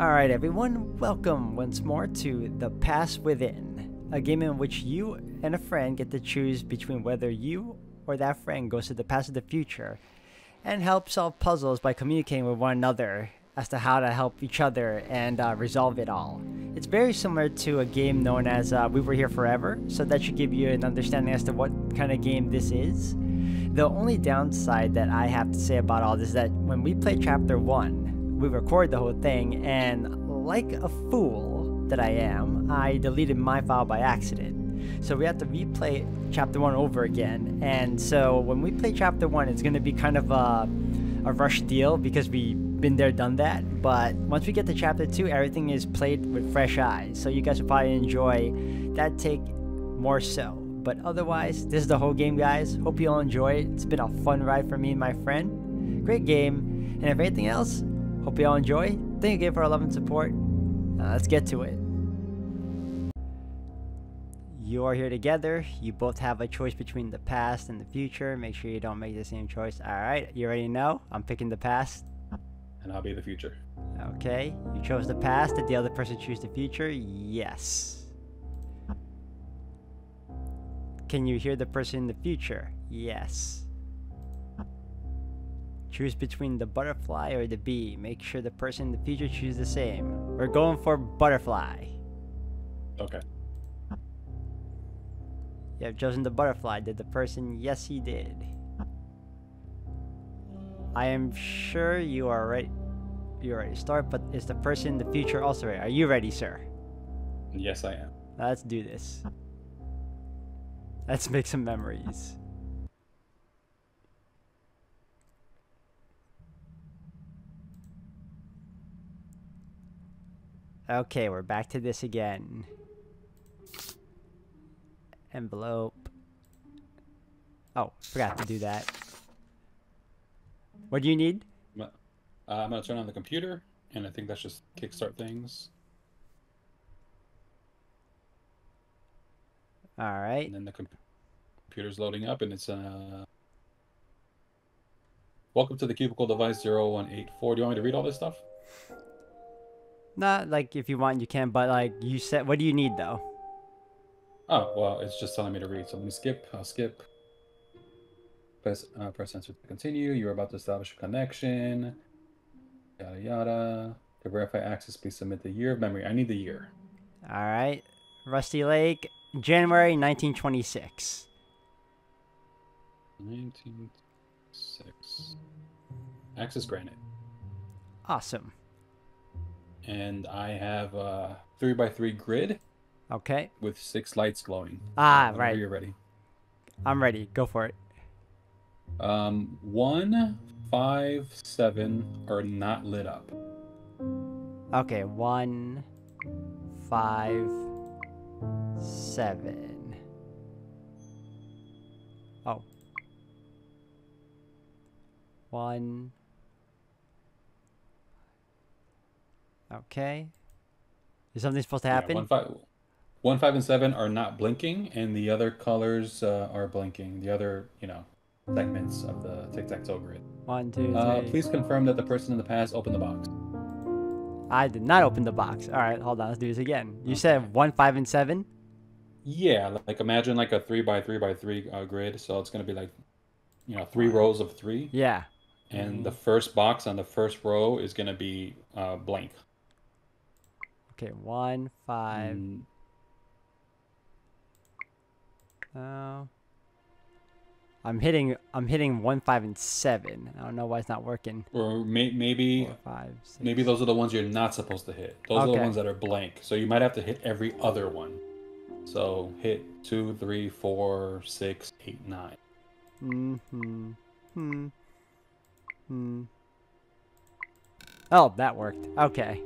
Alright, everyone, welcome once more to The Past Within, a game in which you and a friend get to choose between whether you or that friend goes to the past or the future and help solve puzzles by communicating with one another as to how to help each other and uh, resolve it all. It's very similar to a game known as uh, We Were Here Forever, so that should give you an understanding as to what kind of game this is. The only downside that I have to say about all this is that when we play Chapter 1, we record the whole thing, and like a fool that I am, I deleted my file by accident. So we have to replay Chapter 1 over again, and so when we play Chapter 1, it's going to be kind of a, a rush deal because we've been there, done that. But once we get to chapter two, everything is played with fresh eyes. So you guys will probably enjoy that take more so. But otherwise, this is the whole game, guys. Hope you all enjoy it. It's been a fun ride for me and my friend. Great game. And if anything else, hope you all enjoy. Thank you again for our love and support. Uh, let's get to it. You are here together. You both have a choice between the past and the future. Make sure you don't make the same choice. Alright, you already know. I'm picking the past and I'll be the future. Okay, you chose the past. Did the other person choose the future? Yes. Can you hear the person in the future? Yes. Choose between the butterfly or the bee. Make sure the person in the future chooses the same. We're going for butterfly. Okay. You have chosen the butterfly. Did the person? Yes, he did. I am sure you are ready. You're ready to start, but is the person in the future also ready? Are you ready, sir? Yes, I am. Let's do this. Let's make some memories. Okay, we're back to this again. Envelope. Oh, forgot to do that. What do you need? Uh, I'm gonna turn on the computer, and I think that's just kickstart things. All right. And then the computer's loading up, and it's uh. Welcome to the cubicle device 0184. Do you want me to read all this stuff? Not like if you want, you can, but like you said, what do you need though? Oh, well, it's just telling me to read. So let me skip. I'll skip. Press, uh, press enter to continue. You're about to establish a connection. Yada yada. To verify access, please submit the year of memory. I need the year. All right. Rusty Lake, January 1926. 1926. Access granted. Awesome. And I have a three by three grid. Okay. With six lights glowing. Ah, Whenever right. You're ready. I'm ready. Go for it. Um, one, five, seven are not lit up. Okay, one, five, seven. Oh. One. Okay. Is something supposed to happen? Yeah, one, five, one, five, and seven are not blinking, and the other colors uh, are blinking. The other, you know, segments of the tic-tac-toe grid. One, two, uh. Uh, please confirm that the person in the past opened the box. I did not open the box. All right, hold on. Let's do this again. You okay. said one, five, and seven. Yeah, like imagine like a three by three by three uh, grid. So it's gonna be like, you know, three rows of three. Yeah. And mm-hmm. the first box on the first row is gonna be uh, blank. Okay, one, five. Mm. Oh. I'm hitting I'm hitting one, five, and seven. I don't know why it's not working. Or may, maybe Four, five, six. maybe those are the ones you're not supposed to hit. Those okay. are the ones that are blank. So you might have to hit every other one. So hit two, three, four, six, eight, nine. Mm-hmm. Hmm. Hmm. Oh, that worked. Okay.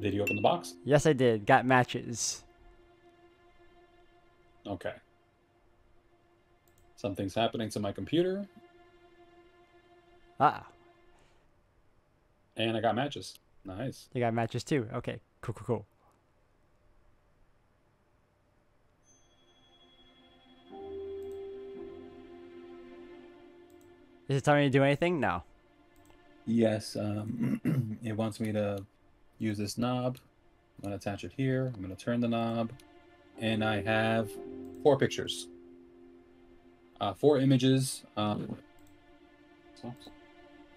Did you open the box? Yes, I did. Got matches. Okay. Something's happening to my computer. Ah. And I got matches. Nice. You got matches too. Okay. Cool, cool, cool. Is it telling me to do anything? No. Yes. Um, it wants me to use this knob. I'm gonna attach it here. I'm gonna turn the knob, and I have four pictures, uh, four images. Um,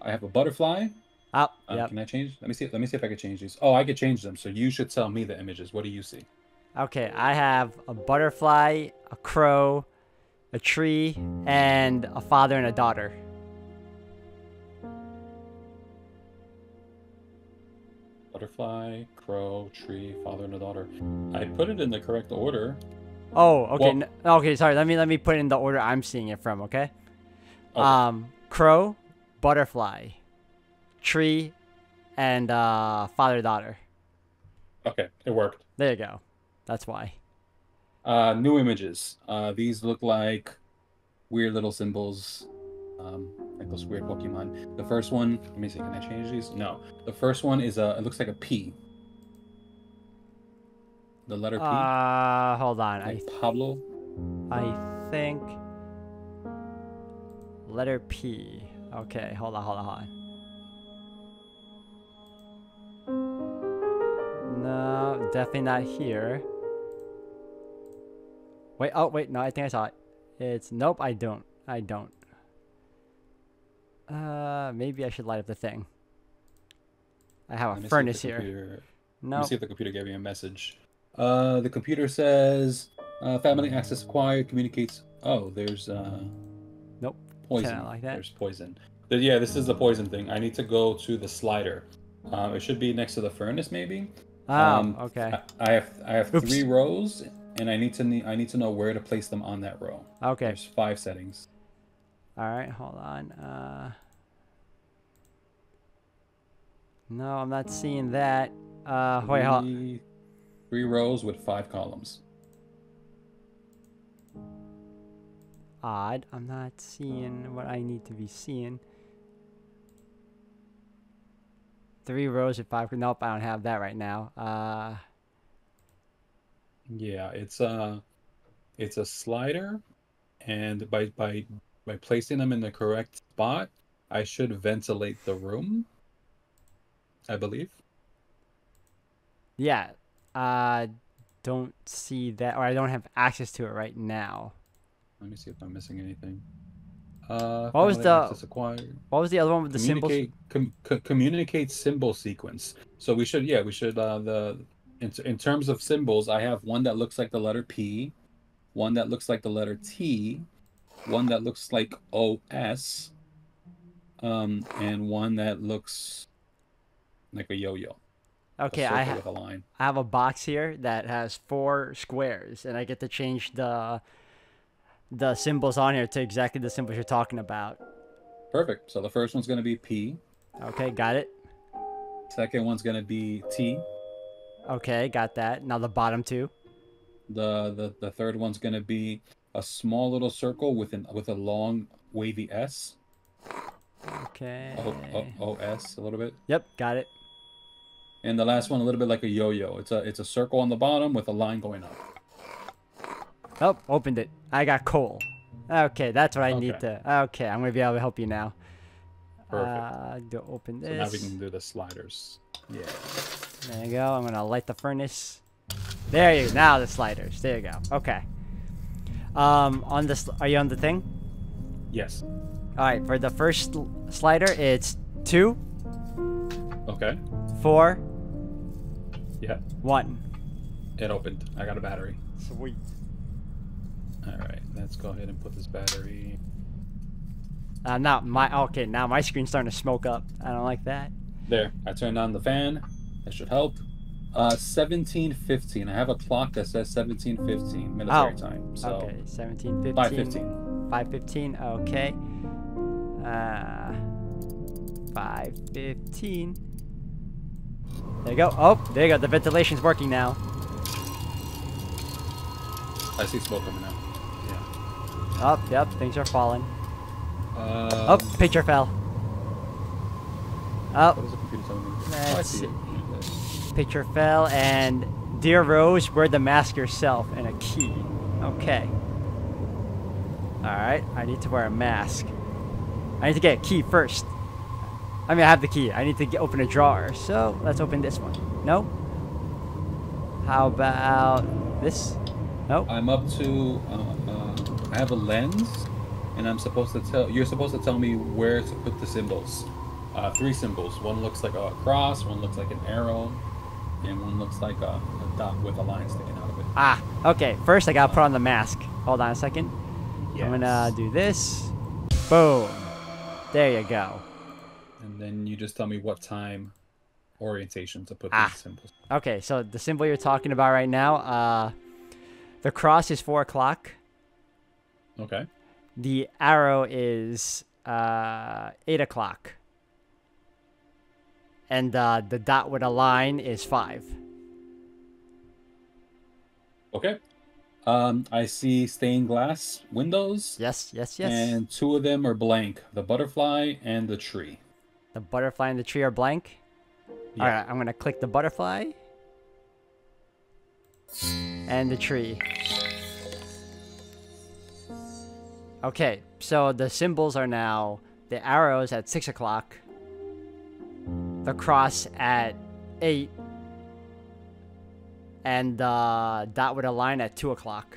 I have a butterfly. Oh, Uh, yep. Can I change? Let me see. Let me see if I can change these. Oh, I could change them. So you should tell me the images. What do you see? Okay, I have a butterfly, a crow, a tree, and a father and a daughter. Butterfly, crow, tree, father, and a daughter. I put it in the correct order. Oh, okay. Well- okay, sorry. Let me let me put it in the order I'm seeing it from, okay? Okay. Um, crow, butterfly, tree, and uh, father daughter. Okay, it worked. There you go. That's why. Uh, new images. Uh, these look like weird little symbols, um, like those weird Pokemon. The first one, let me see, can I change these? No. The first one is a, it looks like a P. The letter P. Uh, hold on. I like Pablo. I think letter P. Okay, hold on, hold on, hold on. No, definitely not here. Wait, oh wait, no, I think I saw it. It's nope, I don't. I don't. Uh, maybe I should light up the thing. I have a me see if furnace here. computer- No, Let me see if the computer gave me a message. Uh, the computer says uh, family access acquired. Communicates. Oh, there's uh. Nope, Poison. cannot like that. There's poison. But yeah, this is the poison thing. I need to go to the slider. Um, it should be next to the furnace, maybe. oh, um, okay, I, I have I have Oops. three rows, and I need to I need to know where to place them on that row. okay. There's five settings. All right, hold on. Uh, no, I'm not seeing that. Uh, wait, hold. Three, three rows with five columns. Odd. I'm not seeing what I need to be seeing. Three rows of five. Nope, I don't have that right now. Uh, Yeah, it's a it's a slider, and by by by placing them in the correct spot, I should ventilate the room. I believe. yeah. Uh, don't see that, or I don't have access to it right now. Let me see if I'm missing anything. Uh, What was the- What was the other one with the symbols? communicate com, co- communicate symbol sequence. So we should yeah we should uh the in, in terms of symbols I have one that looks like the letter P, one that looks like the letter T, one that looks like OS, um and one that looks like a yo-yo. Okay, I circle have. a line. I have a box here that has four squares, and I get to change the the symbols on here to exactly the symbols you're talking about. Perfect. So the first one's gonna be P. Okay, got it. Second one's gonna be T. Okay, got that. Now the bottom two. The the the third one's gonna be a small little circle with an with a long wavy S. Okay. O, o, OS a little bit. Yep, got it. And the last one a little bit like a yo-yo. It's a it's a circle on the bottom with a line going up. Oh, opened it. I got coal. Okay, that's what I need to. Okay, I'm gonna be able to help you now. Perfect. Uh, to open So now we can do the sliders. Yeah. There you go. I'm gonna light the furnace. There you. Now the sliders. There you go. Okay. Um, on this, are you on the thing? Yes. All right. For the first sl- slider, it's two, Okay. four, Yeah. one. It opened. I got a battery. Sweet. All right. Let's go ahead and put this battery. Uh, now my okay. Now my screen's starting to smoke up. I don't like that. There. I turned on the fan. That should help. Uh, seventeen fifteen. I have a clock that says seventeen fifteen military Oh, time. So okay. 1715. 15. five fifteen. 515 okay uh 515 there you go oh there you go the ventilation's working now I see smoke coming out. Yeah. oh yep things are falling Uh, oh picture fell oh What the computer telling me? Oh, I Let's see it. Picture fell and dear rose wear the mask yourself and a key okay all right i need to wear a mask i need to get a key first I mean, I have the key. I need to get, open a drawer. So let's open this one. No. How about this? Nope. I'm up to. Uh, uh, I have a lens, and I'm supposed to tell. You're supposed to tell me where to put the symbols. Uh, three symbols. One looks like a cross. One looks like an arrow, and one looks like a, a dot with a line sticking out of it. Ah, okay. First, I gotta put on the mask. Hold on a second. I'm gonna do this. Boom. There you go. And then you just tell me what time orientation to put Ah. these symbols. Okay, so the symbol you're talking about right now, uh, the cross is four o'clock. Okay. The arrow is uh, eight o'clock. And uh, the dot with a line is five. Okay. Um, I see stained glass windows, Yes, yes, yes. and two of them are blank: the butterfly and the tree. the butterfly and the tree are blank. Yeah. All right, I'm gonna click the butterfly and the tree. Okay, so the symbols are now the arrows at six o'clock, the cross at eight, and the dot with a line at two o'clock.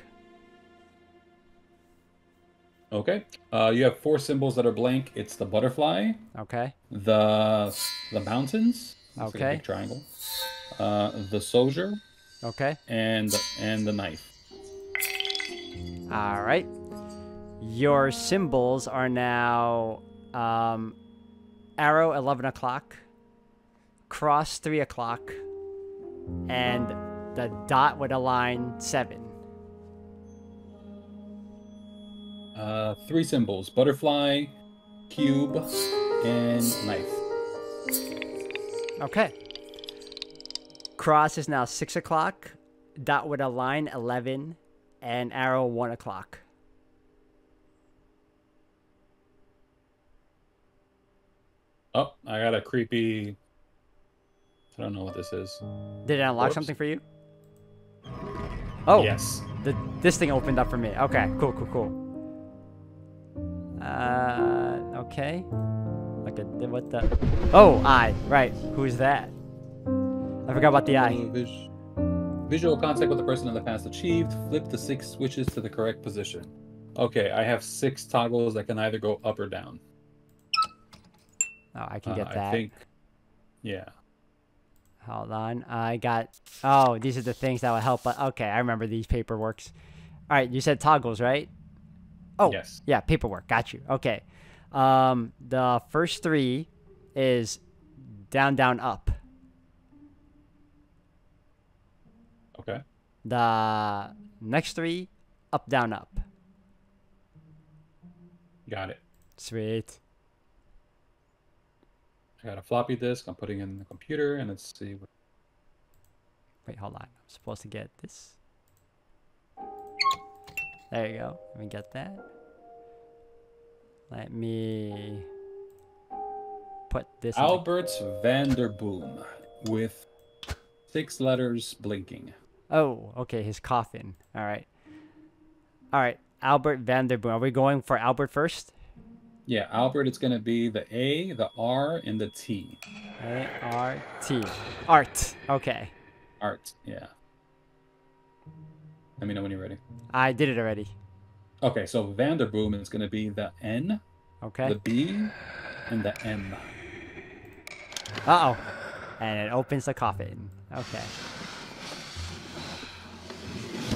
Okay. Uh, you have four symbols that are blank. It's the butterfly, Okay, the the mountains. like Okay. big triangle. Uh, the soldier okay, and and the knife. all right. Your symbols are now um, arrow 11 o'clock, cross 3 o'clock, and the dot would align 7. Uh, three symbols: butterfly, cube, and knife. Okay. Cross is now 6 o'clock, dot would align 11, and arrow 1 o'clock. Oh, I got a creepy. I don't know what this is. Did it unlock Whoops. something for you? Oh, Yes. the, this thing opened up for me. Okay, cool, cool, cool. Uh, okay. Like a what the? Oh, eye. Right. Who's that? I forgot about the eye. Uh, vis- visual contact with the person in the past achieved. Flip the six switches to the correct position. Okay, I have six toggles that can either go up or down. Oh, I can Uh, get that. I think. Yeah. Hold on. I got. Oh, these are the things that will help. But okay, I remember these paperworks. All right, you said toggles, right? Oh, Yes. yeah, paperwork. Got you. Okay. Um, the first three is down, down, up. Okay. The next three, up, down, up. Got it. Sweet. I got a floppy disk. I'm putting in the computer, and let's see. What... Wait, hold on. I'm supposed to get this. There you go. Let me get that. Let me put this. Alberts the- Albert Vanderboom with six letters blinking. Oh, okay. His coffin. All right. All right. Albert Vanderboom. Are we going for Albert first? Yeah, Albert, it's going to be the A, the R, and the T. A R T. Art. Okay. Art. Yeah. Let me know when you're ready. I did it already. Okay, so Vanderboom is going to be the N, Okay. the B, and the M. Uh oh. And it opens the coffin. Okay.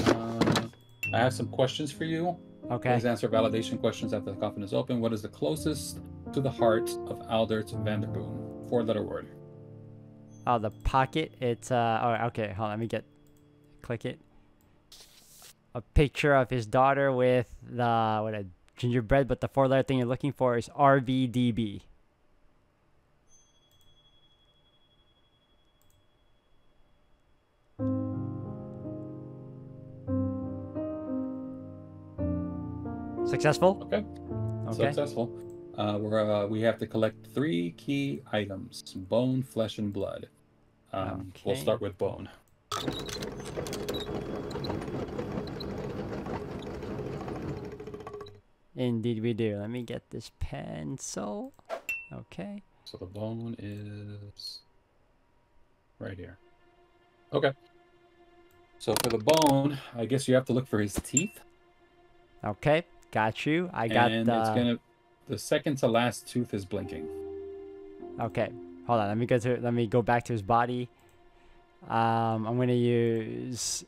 Uh, I have some questions for you. Okay. Please answer validation questions after the coffin is open. What is the closest to the heart of Albert Vanderboom? Four letter word. Oh, the pocket. It's uh. Oh, okay. Hold on. Let me get. Click it. A picture of his daughter with the what a gingerbread, but the four-letter thing you're looking for is RVDB. Successful. Okay, Okay. successful. Uh, we're, uh, we have to collect three key items bone, flesh, and blood. Um, We'll start with bone. Indeed, we do. Let me get this pencil. Okay. So the bone is right here. Okay. So for the bone, I guess you have to look for his teeth. Okay, got you. I got and the. it's gonna the second to last tooth is blinking. Okay, hold on. Let me go to. Let me go back to his body. Um, I'm gonna use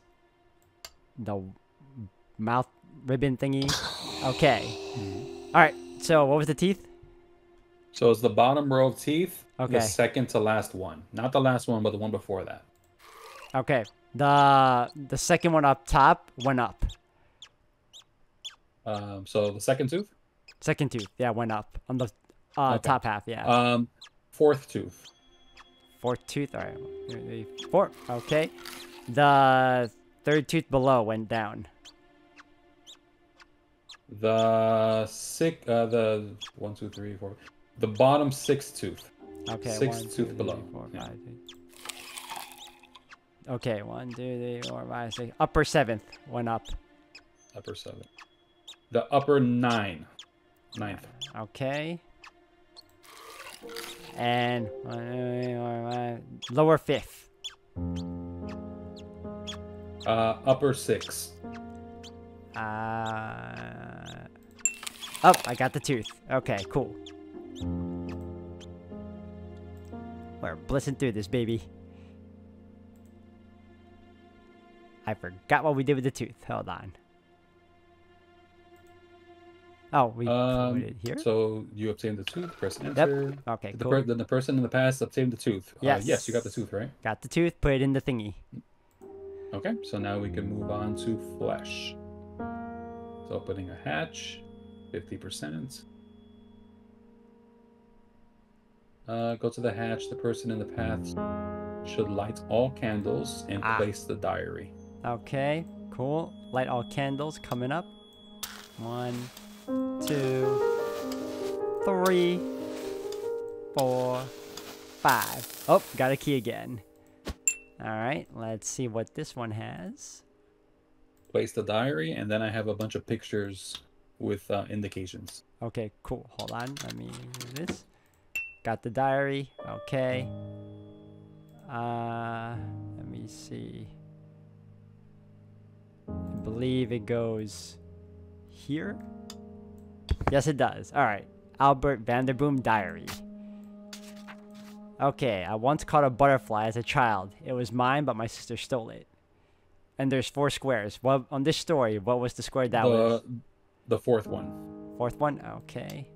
the mouth ribbon thingy. Okay. All right. So what was the teeth? So it's the bottom row of teeth, Okay. the second to last one. Not the last one, but the one before that. Okay. The the second one up top went up. Um, so the second tooth, Second tooth, yeah, went up on the uh, Okay. top half. Yeah. um, fourth tooth, Fourth tooth. All right. The Four. Okay. The third tooth below went down. the six, uh, the one, two, three, four, the bottom sixth tooth. Okay. Sixth one, tooth three, below, four, yeah. five. Okay, one, two, three, four, five, six. Upper seventh went up. Upper seven. The upper nine, ninth. Okay. And one, two, three, four, five, lower fifth. Uh, upper six. Uh, oh, I got the tooth. Okay, cool. We're blissing through this, baby. I forgot what we did with the tooth. Hold on. Oh, we Um, put it here? So you obtained the tooth. Press enter. Okay, The cool. per- then the person in the past obtained the tooth. Uh, yes, you got the tooth, right? Got the tooth, put it in the thingy. Okay, so now we can move on to flesh. So opening a hatch, 50%. Uh, go to the hatch. The person in the path should light all candles and Ah. place the diary. Okay, cool. Light all candles coming up. One, two, three, four, five. Oh, got a key again. All right, let's see what this one has. Place the diary, and then I have a bunch of pictures with uh, indications. Okay, cool. Hold on, let me do this. Got the diary. Okay. Uh, let me see. I believe it goes here. Yes, it does. All right. Albert Vanderboom diary. Okay, I once caught a butterfly as a child. It was mine, but my sister stole it. And there's four squares. Well, on this story, what was the square that was? the, the fourth one. Fourth one? Okay.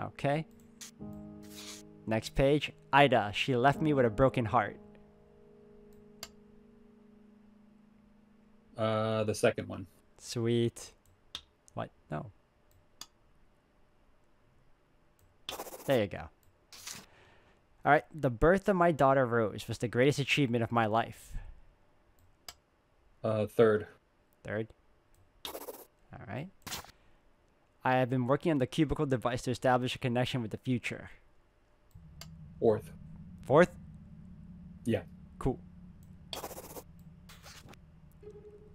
Okay. Next page. Ida, she left me with a broken heart. Uh, the second one. Sweet. What? No. There you go. Alright, the birth of my daughter Rose was the greatest achievement of my life. Uh, third. Third. Alright. I have been working on the cubicle device to establish a connection with the future. Fourth. Fourth? Yeah. Cool.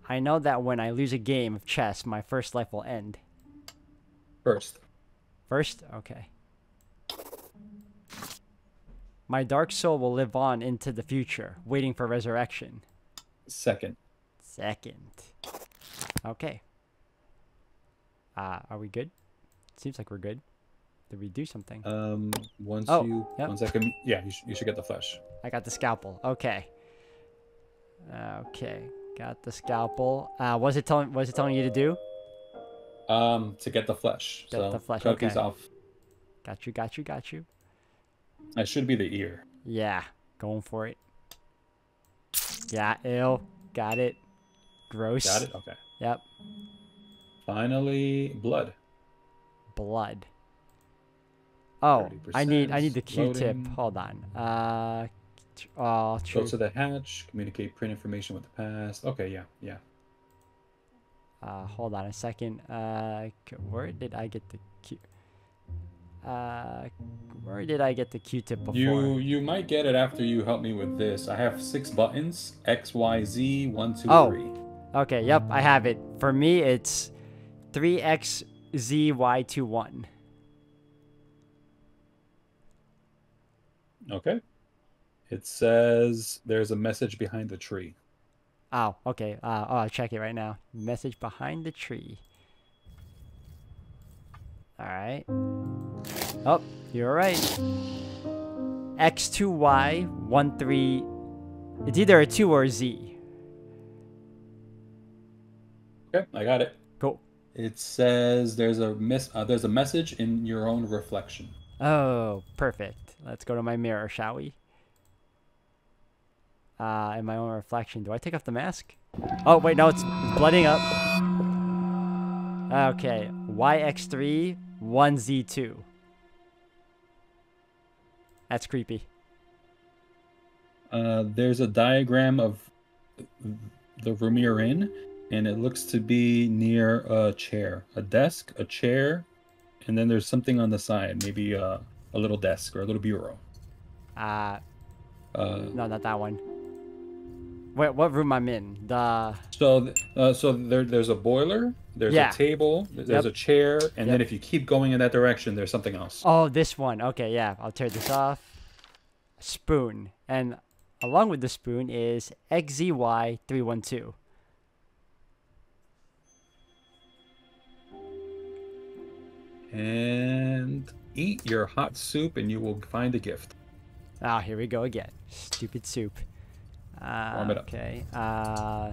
I know that when I lose a game of chess, my first life will end. First. First? Okay. My dark soul will live on into the future, waiting for resurrection. Second. Second. Okay. Uh, are we good? Seems like we're good. Did we do something? Um, once Oh, you, yep. one second. Yeah, you, sh- you should get the flesh. I got the scalpel. Okay. Okay. Got the scalpel. Uh, what's it telling? What's it telling you to do? Um, to get the flesh. Get so the flesh, cut these off. Got you. Got you. Got you. That should be the ear. Yeah. Going for it. Yeah. Ill. Got it. Gross. Got it. Okay. Yep. Finally, blood. Blood. Oh, I need I need the Q-tip. Hold on. Uh, uh, Go to the hatch, communicate print information with the past. Okay, yeah, yeah. Uh, hold on a second. Uh, where did I get the Q? Uh, where did I get the Q-tip before? You you might get it after you help me with this. I have six buttons: X, Y, Z, one, two, oh. three. Okay. Yep, I have it. For me, it's three X Z Y two one. Okay. It says there's a message behind the tree. Oh, okay. Uh, oh, I'll check it right now. Message behind the tree. All right. Oh, you're right. X2Y, 1, 3. It's either a 2 or a Z. Okay, I got it. Cool. It says there's a miss. Uh, there's a message in your own reflection. Oh, perfect. Let's go to my mirror, shall we? Uh, in my own reflection. Do I take off the mask? Oh, wait, no, it's, it's blooding up. Okay, YX3, 1Z2. That's creepy. Uh, there's a diagram of the room you're in, and it looks to be near a chair, a desk, a chair, and then there's something on the side, maybe a, a little desk or a little bureau. Uh, Uh, no, not that one. Wait, what room I'm in? The so, uh, so there, there's a boiler, there's Yeah. a table, there's Yep. a chair, and then if you keep going in that direction, there's something else. oh, this one. Okay, yeah, I'll tear this off. Spoon, and along with the spoon is XZY312. And eat your hot soup, and you will find a gift. Ah, here we go again. Stupid soup. Okay. Uh,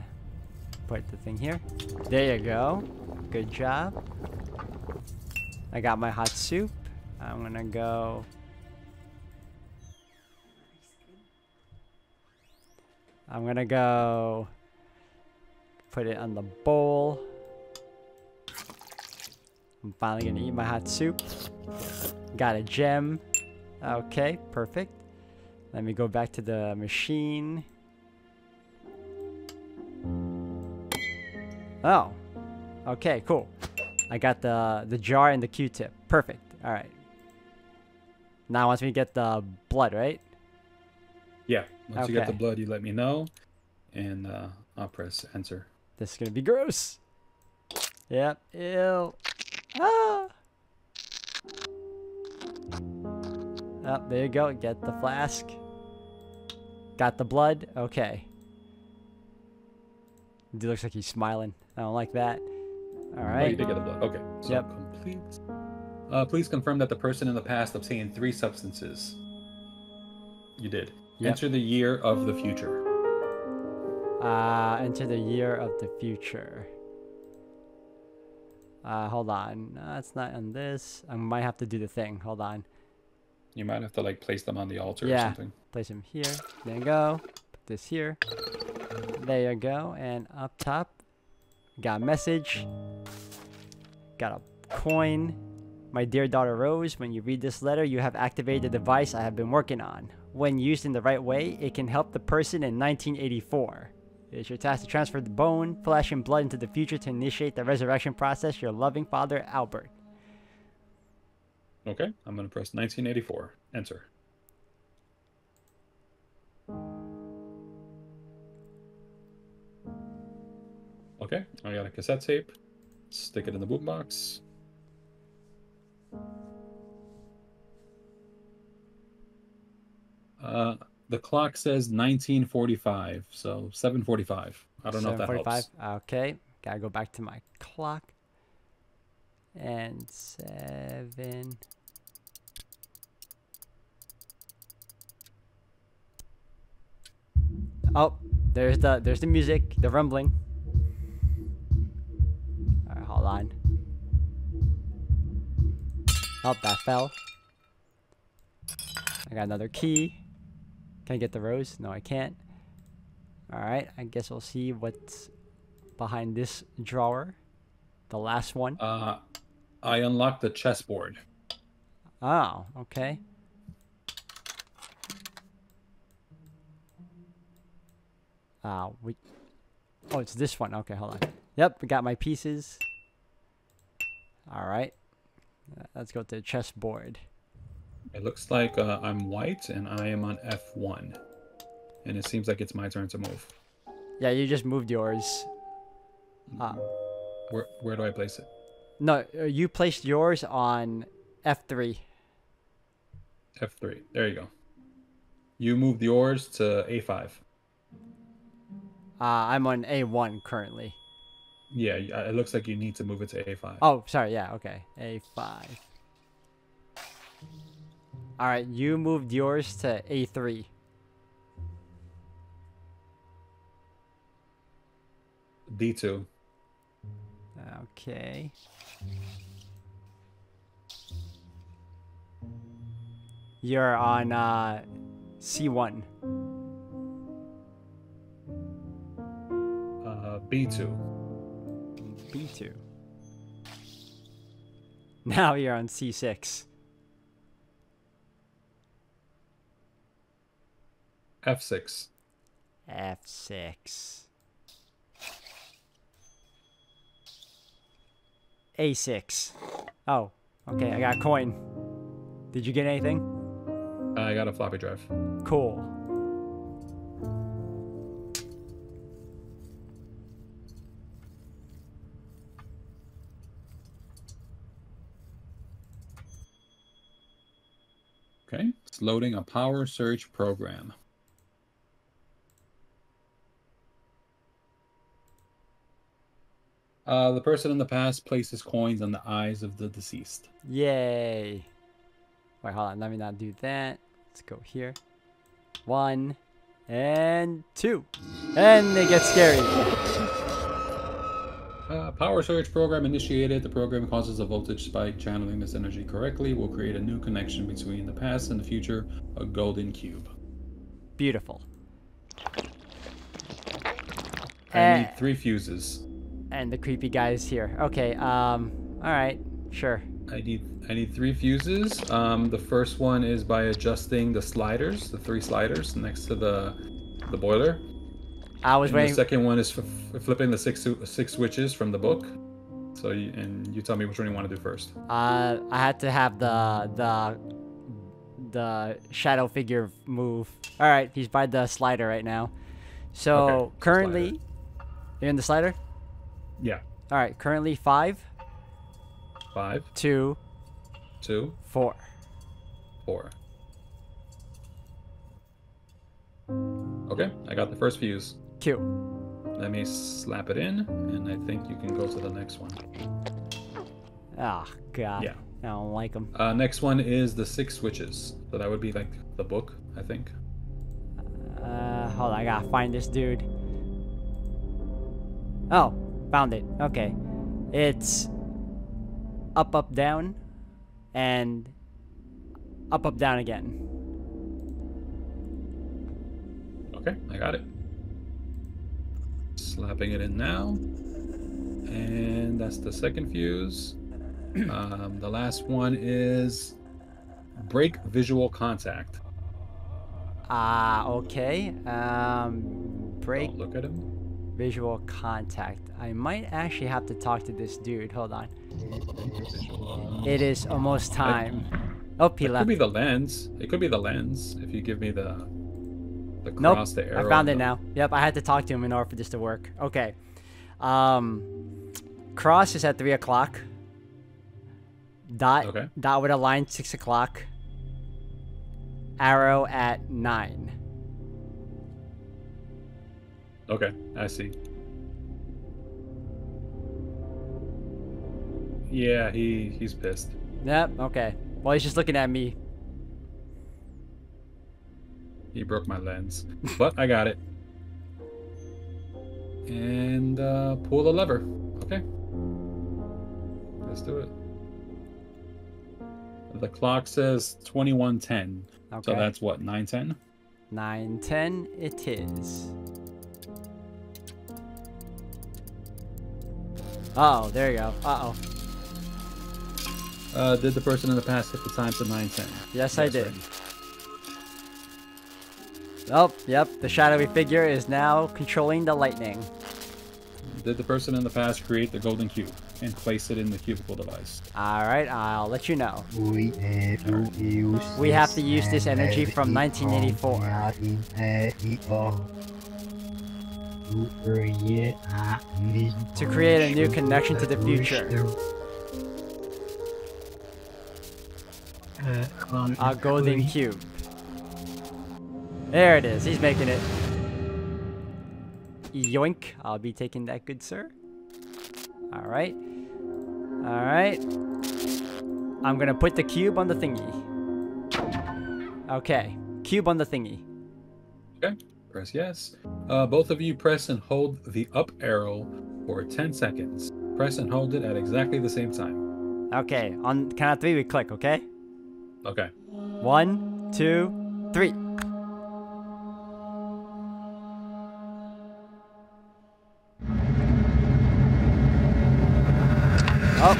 put the thing here. There you go. Good job. I got my hot soup. I'm gonna go. I'm gonna go. Put it on the bowl. I'm finally gonna eat my hot soup. Got a gem. Okay, perfect. Let me go back to the machine. Oh. Okay, cool. I got the the jar and the Q-tip. Perfect. All right. Now once we get the blood, right? Yeah. Once you get the blood, you let me know, and uh, I'll press enter. This is gonna be gross. Yep. Ew. Ah. Oh, there you go. Get the flask. Got the blood. Okay. Dude looks like he's smiling. I don't like that. All right. Oh, you did get the blood. Okay. So Yep. complete. Uh, please confirm that the person in the past obtained three substances. You did. Yep. Enter the year of the future. Uh, enter the year of the future. Uh, hold on. No, it's not on this. I might have to do the thing. Hold on. You might have to like place them on the altar or Yeah. something. Place them here. There you go. Put this here. There you go. And up top, got a message. Got a coin. My dear daughter Rose, when you read this letter, you have activated the device I have been working on. When used in the right way, it can help the person in 1984. It is your task to transfer the bone, flesh, and blood into the future to initiate the resurrection process. Your loving father, Albert. Okay. I'm gonna press 1984. Enter. Okay. I got a cassette tape. Stick it in the boombox. Uh, the clock says 1945, so 745. I don't know if that 7:45. helps. Okay, gotta go back to my clock. And seven. Oh, there's the there's the music, the rumbling. On. Oh, that fell. I got another key. Can I get the rose? No, I can't. Alright, I guess we'll see what's behind this drawer. The last one. Uh, I unlocked the chessboard. Oh, okay. Uh, we. Oh, it's this one. Okay, hold on. Yep, we got my pieces. All right. Let's go to the chessboard. It looks like uh, I'm white and I am on F1. And it seems like it's my turn to move. Yeah, you just moved yours. Uh, Where, where do I place it? no, uh, you placed yours on F3. F3. There you go. You moved yours to A5. Uh, I'm on A1 currently. Yeah, uh, it looks like you need to move it to A5. Oh, sorry. Yeah, okay. A5. All right, you moved yours to A3. D2. Okay. You're on uh, C1. Uh, B2. B2. Now you're on C6. F6. F6. A6. Oh, okay, I got a coin. Did you get anything? I got a floppy drive. Cool. Okay. It's loading a power surge program. Uh, the person in the past places coins on the eyes of the deceased. Yay. Wait, hold on. Let me not do that. Let's go here. One and two. And they get scary. Uh, power surge program initiated. The program causes a voltage spike. Channeling this energy correctly will create a new connection between the past and the future, a golden cube. Beautiful. I Eh. need three fuses. And the creepy guy is here. Okay, um, alright, sure. I need I need three fuses. Um, the first one is by adjusting the sliders, the three sliders next to the the boiler. I was And the second one is f- flipping the six six switches from the book. So you, and you tell me which one you want to do first. Uh, I had to have the the the shadow figure move. All right, he's by the slider right now. So Okay, currently, you're in the slider. Yeah. All right, currently five, Five, two, two, four. four. Okay, I got the first fuse. Q. Let me slap it in, and I think you can go to the next one. Oh God. Yeah. I don't like them. Uh, next one is the six switches. So that would be like the book, I think. Uh, hold on, I gotta find this dude. Oh, found it. Okay, it's up, up, down, and up, up, down again. Okay, I got it. Slapping it in now. And that's the second fuse. um, the last one is break visual contact. Ah, okay. Um, break Don't look at him. visual contact. I might actually have to talk to this dude. Hold on. It is almost time. Oh, he It left. could be the lens. It could be the lens if you give me the the Nope. I found it now. Yep, I had to talk to him in order for this to work. Okay. Um, cross is at three o'clock. Dot Okay. dot with a line six o'clock. Arrow at nine. Okay, I see. Yeah, he he's pissed. Yep. Okay. Well, he's just looking at me. He broke my lens, but I got it. And uh, pull the lever. Okay. Let's do it. The clock says 2110. Okay. So that's what, 910? nine ten. It is. Oh. There you go. Uh oh. Uh, did the person in the past hit the time to 910? Yes, I did. Oh, yep. The shadowy figure is now controlling the lightning. Did the person in the past create the golden cube and place it in the cubicle device? All right. I'll let you know. We have to use We have to use this energy from 1984. To create a new connection to the future. A golden cube. There it is. He's making it. Yoink. I'll be taking that, good sir. All right. All right. I'm gonna put the cube on the thingy. Okay. Cube on the thingy. Okay. Press yes. Uh, both of you press and hold the up arrow for 10 seconds. Press and hold it at exactly the same time. Okay. On count of three, we click. Okay. Okay. One, two, three. Oh.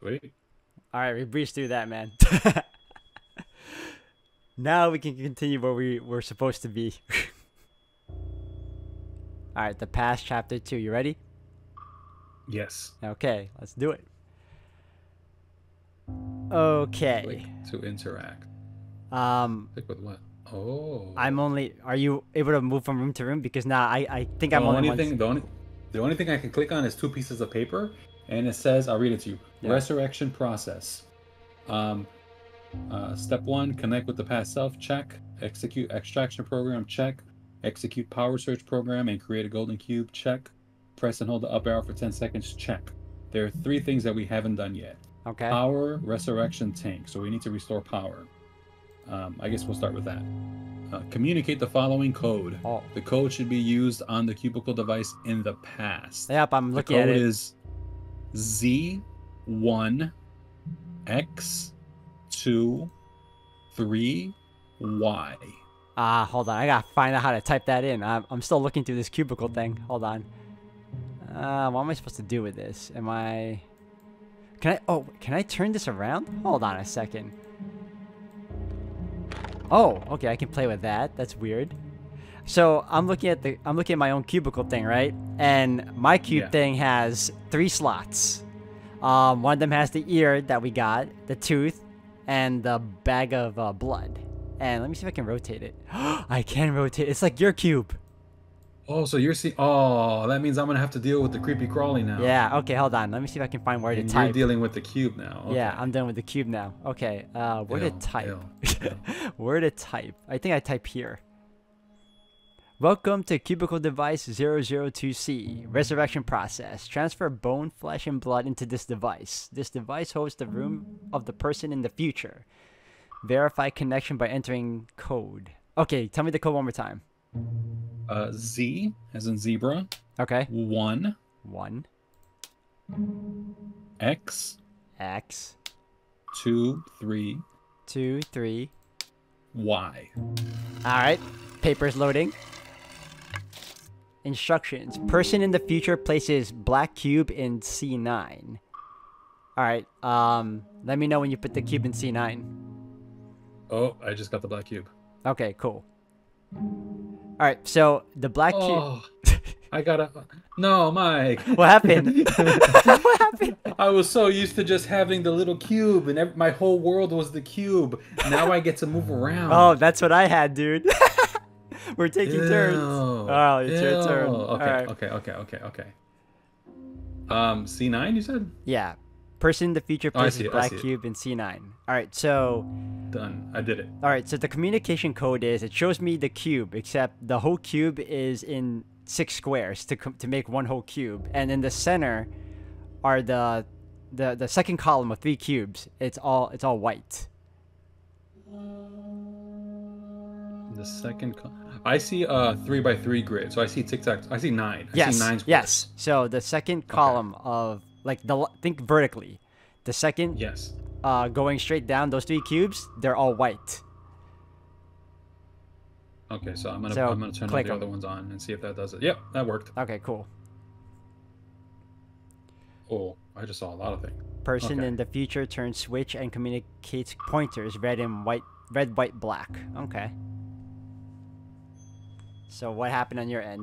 Sweet. All right, we breezed through that, man. now we can continue where we were supposed to be. All right, the past chapter two. You ready? Yes. Okay, let's do it. Okay. Click to interact. Um, Click with what? Oh. I'm only. Are you able to move from room to room? Because now I I think the I'm only only thing. The only. The only thing I can click on is two pieces of paper, and it says, "I'll read it to you." Yeah. Resurrection process. Um, uh, step one: connect with the past self. Check. Execute extraction program. Check. Execute power search program and create a golden cube. Check. Press and hold the up arrow for 10 seconds. Check. There are three things that we haven't done yet. Okay. Power, resurrection, tank. So we need to restore power. Um, I guess we'll start with that. Uh, communicate the following code. Oh. The code should be used on the cubicle device in the past. Yep, I'm looking at it. the code is Z1 X2 3 Y. Ah, hold on. I gotta find out how to type that in. I'm, I'm still looking through this cubicle thing. Hold on. Uh, what am I supposed to do with this? Am I... Can I... Oh, can I turn this around? Hold on a second. Oh, okay. I can play with that. That's weird. So I'm looking at the... I'm looking at my own cubicle thing, right? And my cube Yeah. thing has three slots. Um, one of them has the ear that we got, the tooth, and the bag of uh, blood. And let me see if I can rotate it. I can rotate. It's like your cube. Oh, so you're seeing. Oh, that means I'm gonna have to deal with the creepy crawly now. Yeah. Okay. Hold on. Let me see if I can find where to And you're dealing with the cube now. Yeah, I'm done with the cube now. Okay. Uh, where to type? ew, ew. where to type? I think I type here. Welcome to Cubicle Device 002C Resurrection Process. Transfer bone, flesh, and blood into this device. This device hosts the room of the person in the future. Verify connection by entering code. Okay, tell me the code one more time. Uh, Z as in zebra. Okay. One One X X two three two three. Y. All right, papers loading. Instructions: Person in the future places black cube in C9. All right. Um, let me know when you put the cube in C9. Oh, I just got the black cube. Okay, cool. All right, so the black cube. Oh, I gotta. No, Mike. What happened? what happened? I was so used to just having the little cube, and ev- my whole world was the cube. Now I get to move around. Oh, that's what I had, dude. We're taking turns. Ew. Oh, it's your turn. Okay, okay, okay, okay, okay. Um, C nine, you said? Yeah. Person in the future Oh, places see black cube in C9. All right, so Done. I did it. All right, so the communication code is it shows me the cube, except the whole cube is in six squares to to make one whole cube, and in the center are the the the second column of three cubes. It's all it's all white. The second. Co- I see a three by three grid, so I see tic tac. I see nine. I yes, see nine squares. yes. So the second column of like the think vertically, the second Yes. uh going straight down those three cubes, they're all white. Okay, so I'm gonna So, I'm gonna turn the other ones on and see if that does it. Yep, that worked. Okay, cool. Oh, I just saw a lot of things. Person Okay. in the future turns switch and communicates pointers red and white, red, white, black. Okay. So what happened on your end?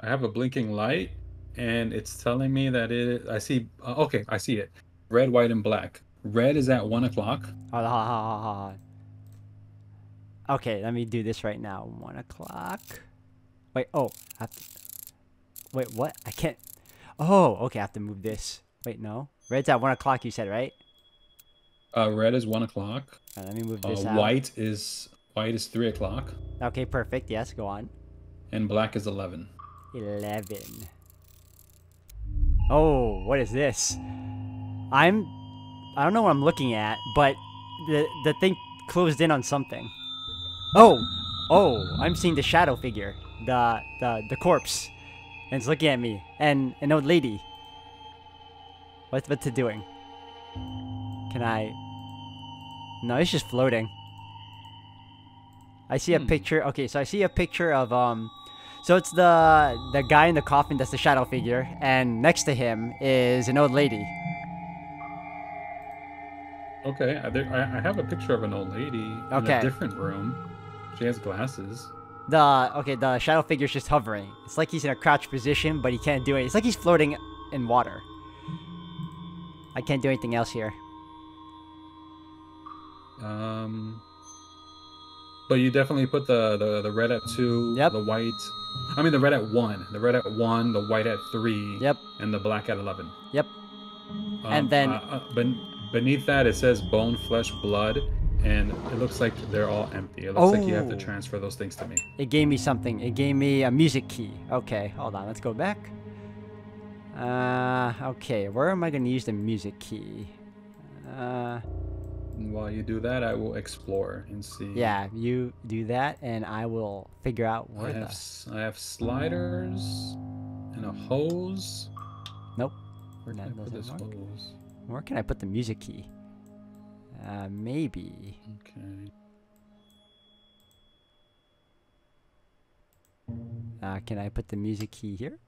I have a blinking light, and it's telling me that it. I see. Uh, okay, I see it. Red, white, and black. Red is at one o'clock. Hold on, hold on, hold on. Okay, let me do this right now. One o'clock. Wait. Oh, I have to. Wait, what? I can't. Oh, okay. I have to move this. Wait, no. Red's at one o'clock. You said right. Uh, red is one o'clock. Uh, let me move Uh, this out. white is white is three o'clock, Okay, perfect. Yes, go on. and black is eleven. Eleven. Oh, what is this? I'm. I don't know what I'm looking at, but the the thing closed in on something. Oh, oh! I'm seeing the shadow figure, the the the corpse, and it's looking at me, and an old lady. What's what's it doing? Can I? No, it's just floating. I see a Hmm. picture. Okay, so I see a picture of um. So it's the the guy in the coffin that's the shadow figure, and next to him is an old lady. Okay, I, there, I, I have a picture of an old lady in a different room. She has glasses. The okay, the shadow figure's just hovering. It's like he's in a crouched position, but he can't do it. It's like he's floating in water. I can't do anything else here. Um, but you definitely put the, the the red at two. Yep. The white. I mean the red at one. The red at one. The white at three. Yep. And the black at eleven. Yep. Um, And then- uh, uh, ben- beneath that it says bone, flesh, blood, and it looks like they're all empty. It looks like you have to Oh. transfer those things to me. It gave me something. It gave me a music key. Okay, hold on. Let's go back. Uh, okay. Where am I gonna use the music key? Uh, And while you do that, I will explore and see. yeah. You do that, and I will figure out I where have the. I have sliders and a hose. Nope. Where can That I put this work. hose? Where can I put the music key? Uh, maybe. Okay. Uh, can I put the music key here?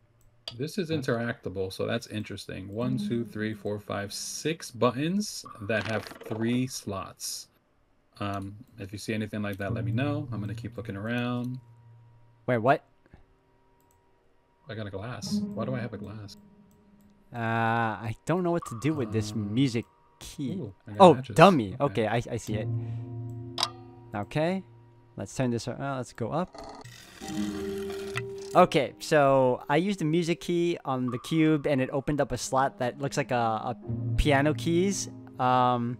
This is interactable, so that's interesting. One, two, three, four, five, six buttons that have three slots. Um, if you see anything like that, let me know. I'm gonna keep looking around. Wait, what? I got a glass. Why do I have a glass? Uh, I don't know what to do with this Um, music key. Ooh, Oh, matches. dummy. Okay, I, I see it. Okay, let's turn this. Uh, let's go up. Okay, so I used the music key on the cube, and it opened up a slot that looks like a, a piano keys. Um,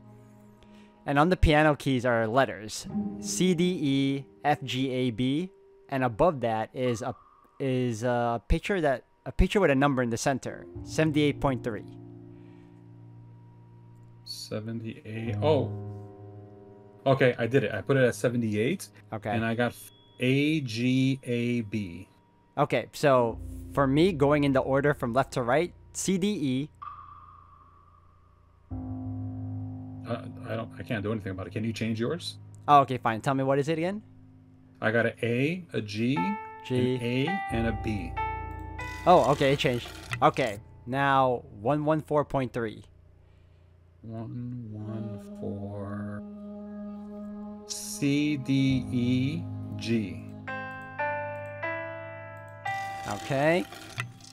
and on the piano keys are letters C, D, E, F, G, A, B, and above that is a is a picture that a picture with a number in the center, seventy-eight point three. 78. Oh. Okay, I did it. I put it at 78, Okay. and I got A G A B. Okay, so for me, going in the order from left to right, C D E. Uh, I don't. I can't do anything about it. Can you change yours? Oh, okay, fine. Tell me what is it again? I got an A, a G, G. an A, and a B. Oh, okay, it changed. Okay, now one one four point three. One, one, four. C, D, E, G. Okay,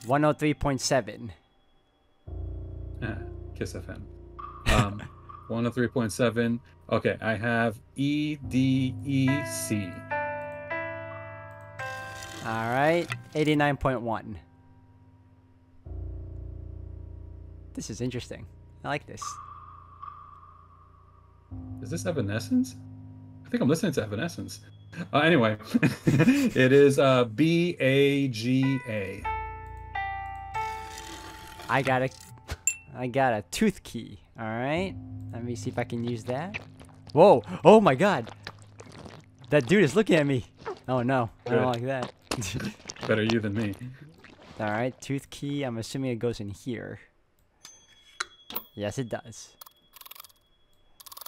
one hundred three point seven. Ah, Kiss FM. Um, 103.7. Okay, I have E, D, E, C. All right, eighty nine point one. This is interesting. I like this. Is this Evanescence? I think I'm listening to Evanescence. Uh, anyway, it is uh, B A G A. I got a, I got a tooth key. All right, let me see if I can use that. Whoa! Oh my God! That dude is looking at me. Oh no, I don't like that. Better you than me. All right, tooth key. I'm assuming it goes in here. Yes, it does.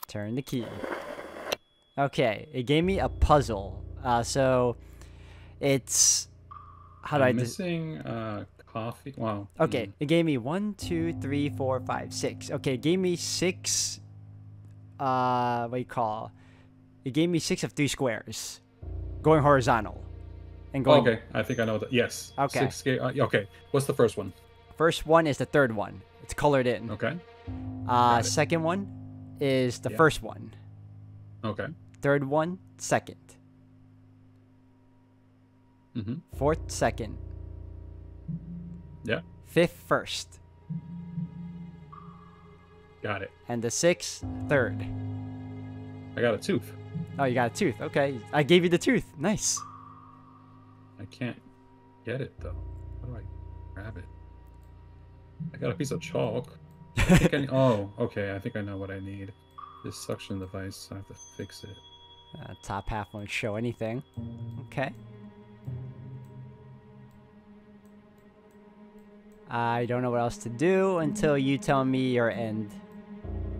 Turn the key. Okay, it gave me a puzzle. Uh, so it's how do I'm I? Missing uh, coffee. Wow. Okay, mm, it gave me one, two, three, four, five, six. Okay, it gave me six. Uh, what do you call? It gave me six of three squares, going horizontal, and going. Okay, I think I know that. Yes. Okay. Six uh, okay. What's the first one? First one is the third one. It's colored in. Okay. Uh, second one is the Yeah. first one. Okay. Third one, second. Mm-hmm. Fourth, second. Yeah. Fifth, first. Got it. And the sixth, third. I got a tooth. Oh, you got a tooth. Okay. I gave you the tooth. Nice. I can't get it though. How do I grab it? I got a piece of chalk. I think I oh, okay. I think I know what I need. This suction device. I have to fix it. Uh, top half won't show anything. Okay. I don't know what else to do until you tell me your end.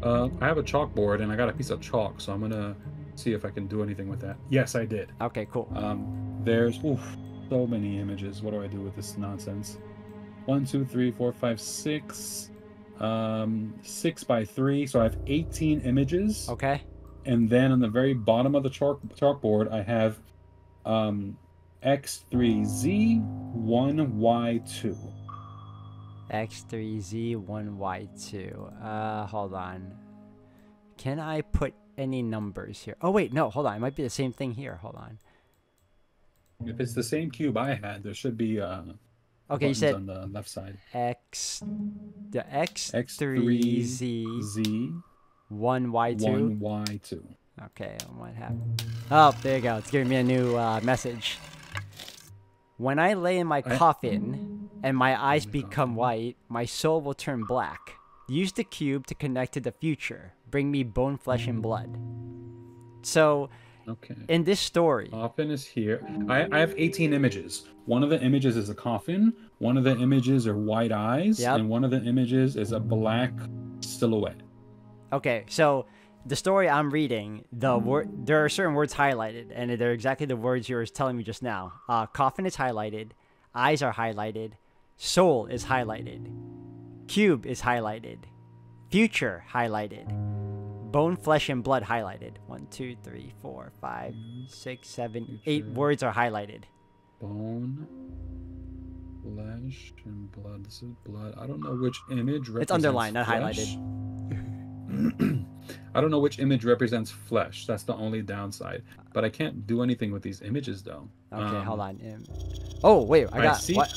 Uh, I have a chalkboard and I got a piece of chalk, so I'm gonna see if I can do anything with that. Yes, I did. Okay, cool. Um, there's oof, so many images. What do I do with this nonsense? One, two, three, four, five, six. Um, six by three. So I have 18 images. Okay. And then on the very bottom of the chalk chalkboard, I have um, X3Z, 1Y2. X3Z1Y2. Uh, hold on. Can I put any numbers here? Oh, wait, no, hold on. It might be the same thing here. Hold on. If it's the same cube I had, there should be uh, Okay, you said on the left side. X. The X3Z, X3Z1Y2. 1Y2. Okay, what happened? Oh, there you go. It's giving me a new uh, message. When I lay in my coffin and my eyes become white, my soul will turn black. Use the cube to connect to the future. Bring me bone, flesh, and blood. So, Okay. in this story, Coffin is here. I, I have 18 images. One of the images is a coffin. One of the images are white eyes. Yep. And one of the images is a black silhouette. Okay, so the story I'm reading, the word there are certain words highlighted, and they're exactly the words you were telling me just now. Uh, coffin is highlighted, eyes are highlighted, soul is highlighted, cube is highlighted, future highlighted, bone, flesh, and blood highlighted. One, two, three, four, five, six, seven, eight Future. words are highlighted. Bone, flesh, and blood. This is blood. I don't know which image It's underlined, not flesh. I don't know which image represents flesh. That's the only downside. But I can't do anything with these images though. Okay, Um, hold on. Um, oh wait, I I got see- what?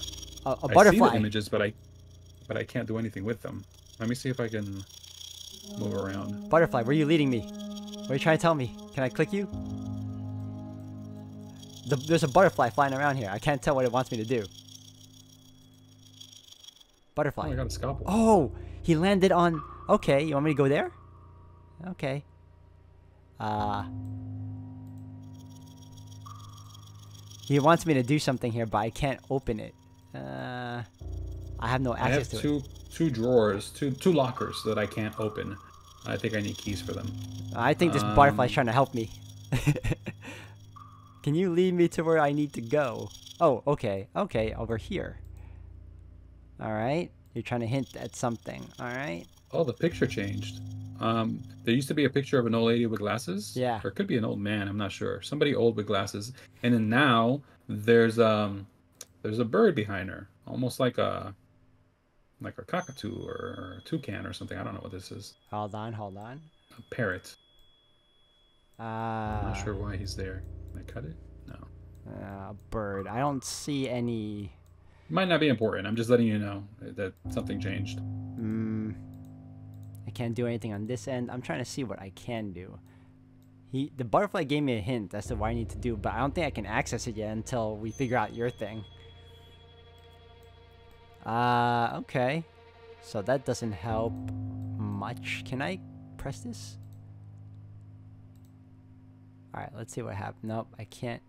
A, a I see butterfly. the images, but I, but I can't do anything with them. Let me see if I can move around. Butterfly, where are you leading me? What are you trying to tell me? Can I click you? The, there's a butterfly flying around here. I can't tell what it wants me to do. Oh, Butterfly. I got a scalpel. Oh, he landed on. Okay, you want me to go there? Okay. Uh. He wants me to do something here, but I can't open it. Uh, I have no I access have to it. two two drawers, two two lockers that I can't open. I think I need keys for them. I think this butterfly's Um, trying to help me. Can you lead me to where I need to go? Oh, okay, okay, over here. All right, you're trying to hint at something. All right. Oh, the picture changed. Um, there used to be a picture of an old lady with glasses. Yeah. Or it could be an old man. I'm not sure. Somebody old with glasses. And then now there's um there's a bird behind her, almost like a like a cockatoo or a toucan or something. I don't know what this is. Hold on, hold on. A parrot. Uh, I'm not sure why he's there. Can I cut it? No. Uh, bird. I don't see any. Might not be important. I'm just letting you know that something changed. Mm, I can't do anything on this end. I'm trying to see what I can do. He, the butterfly gave me a hint as to what I need to do, but I don't think I can access it yet until we figure out your thing. Uh, okay. So that doesn't help much. Can I press this? Alright, let's see what happens. Nope, I can't.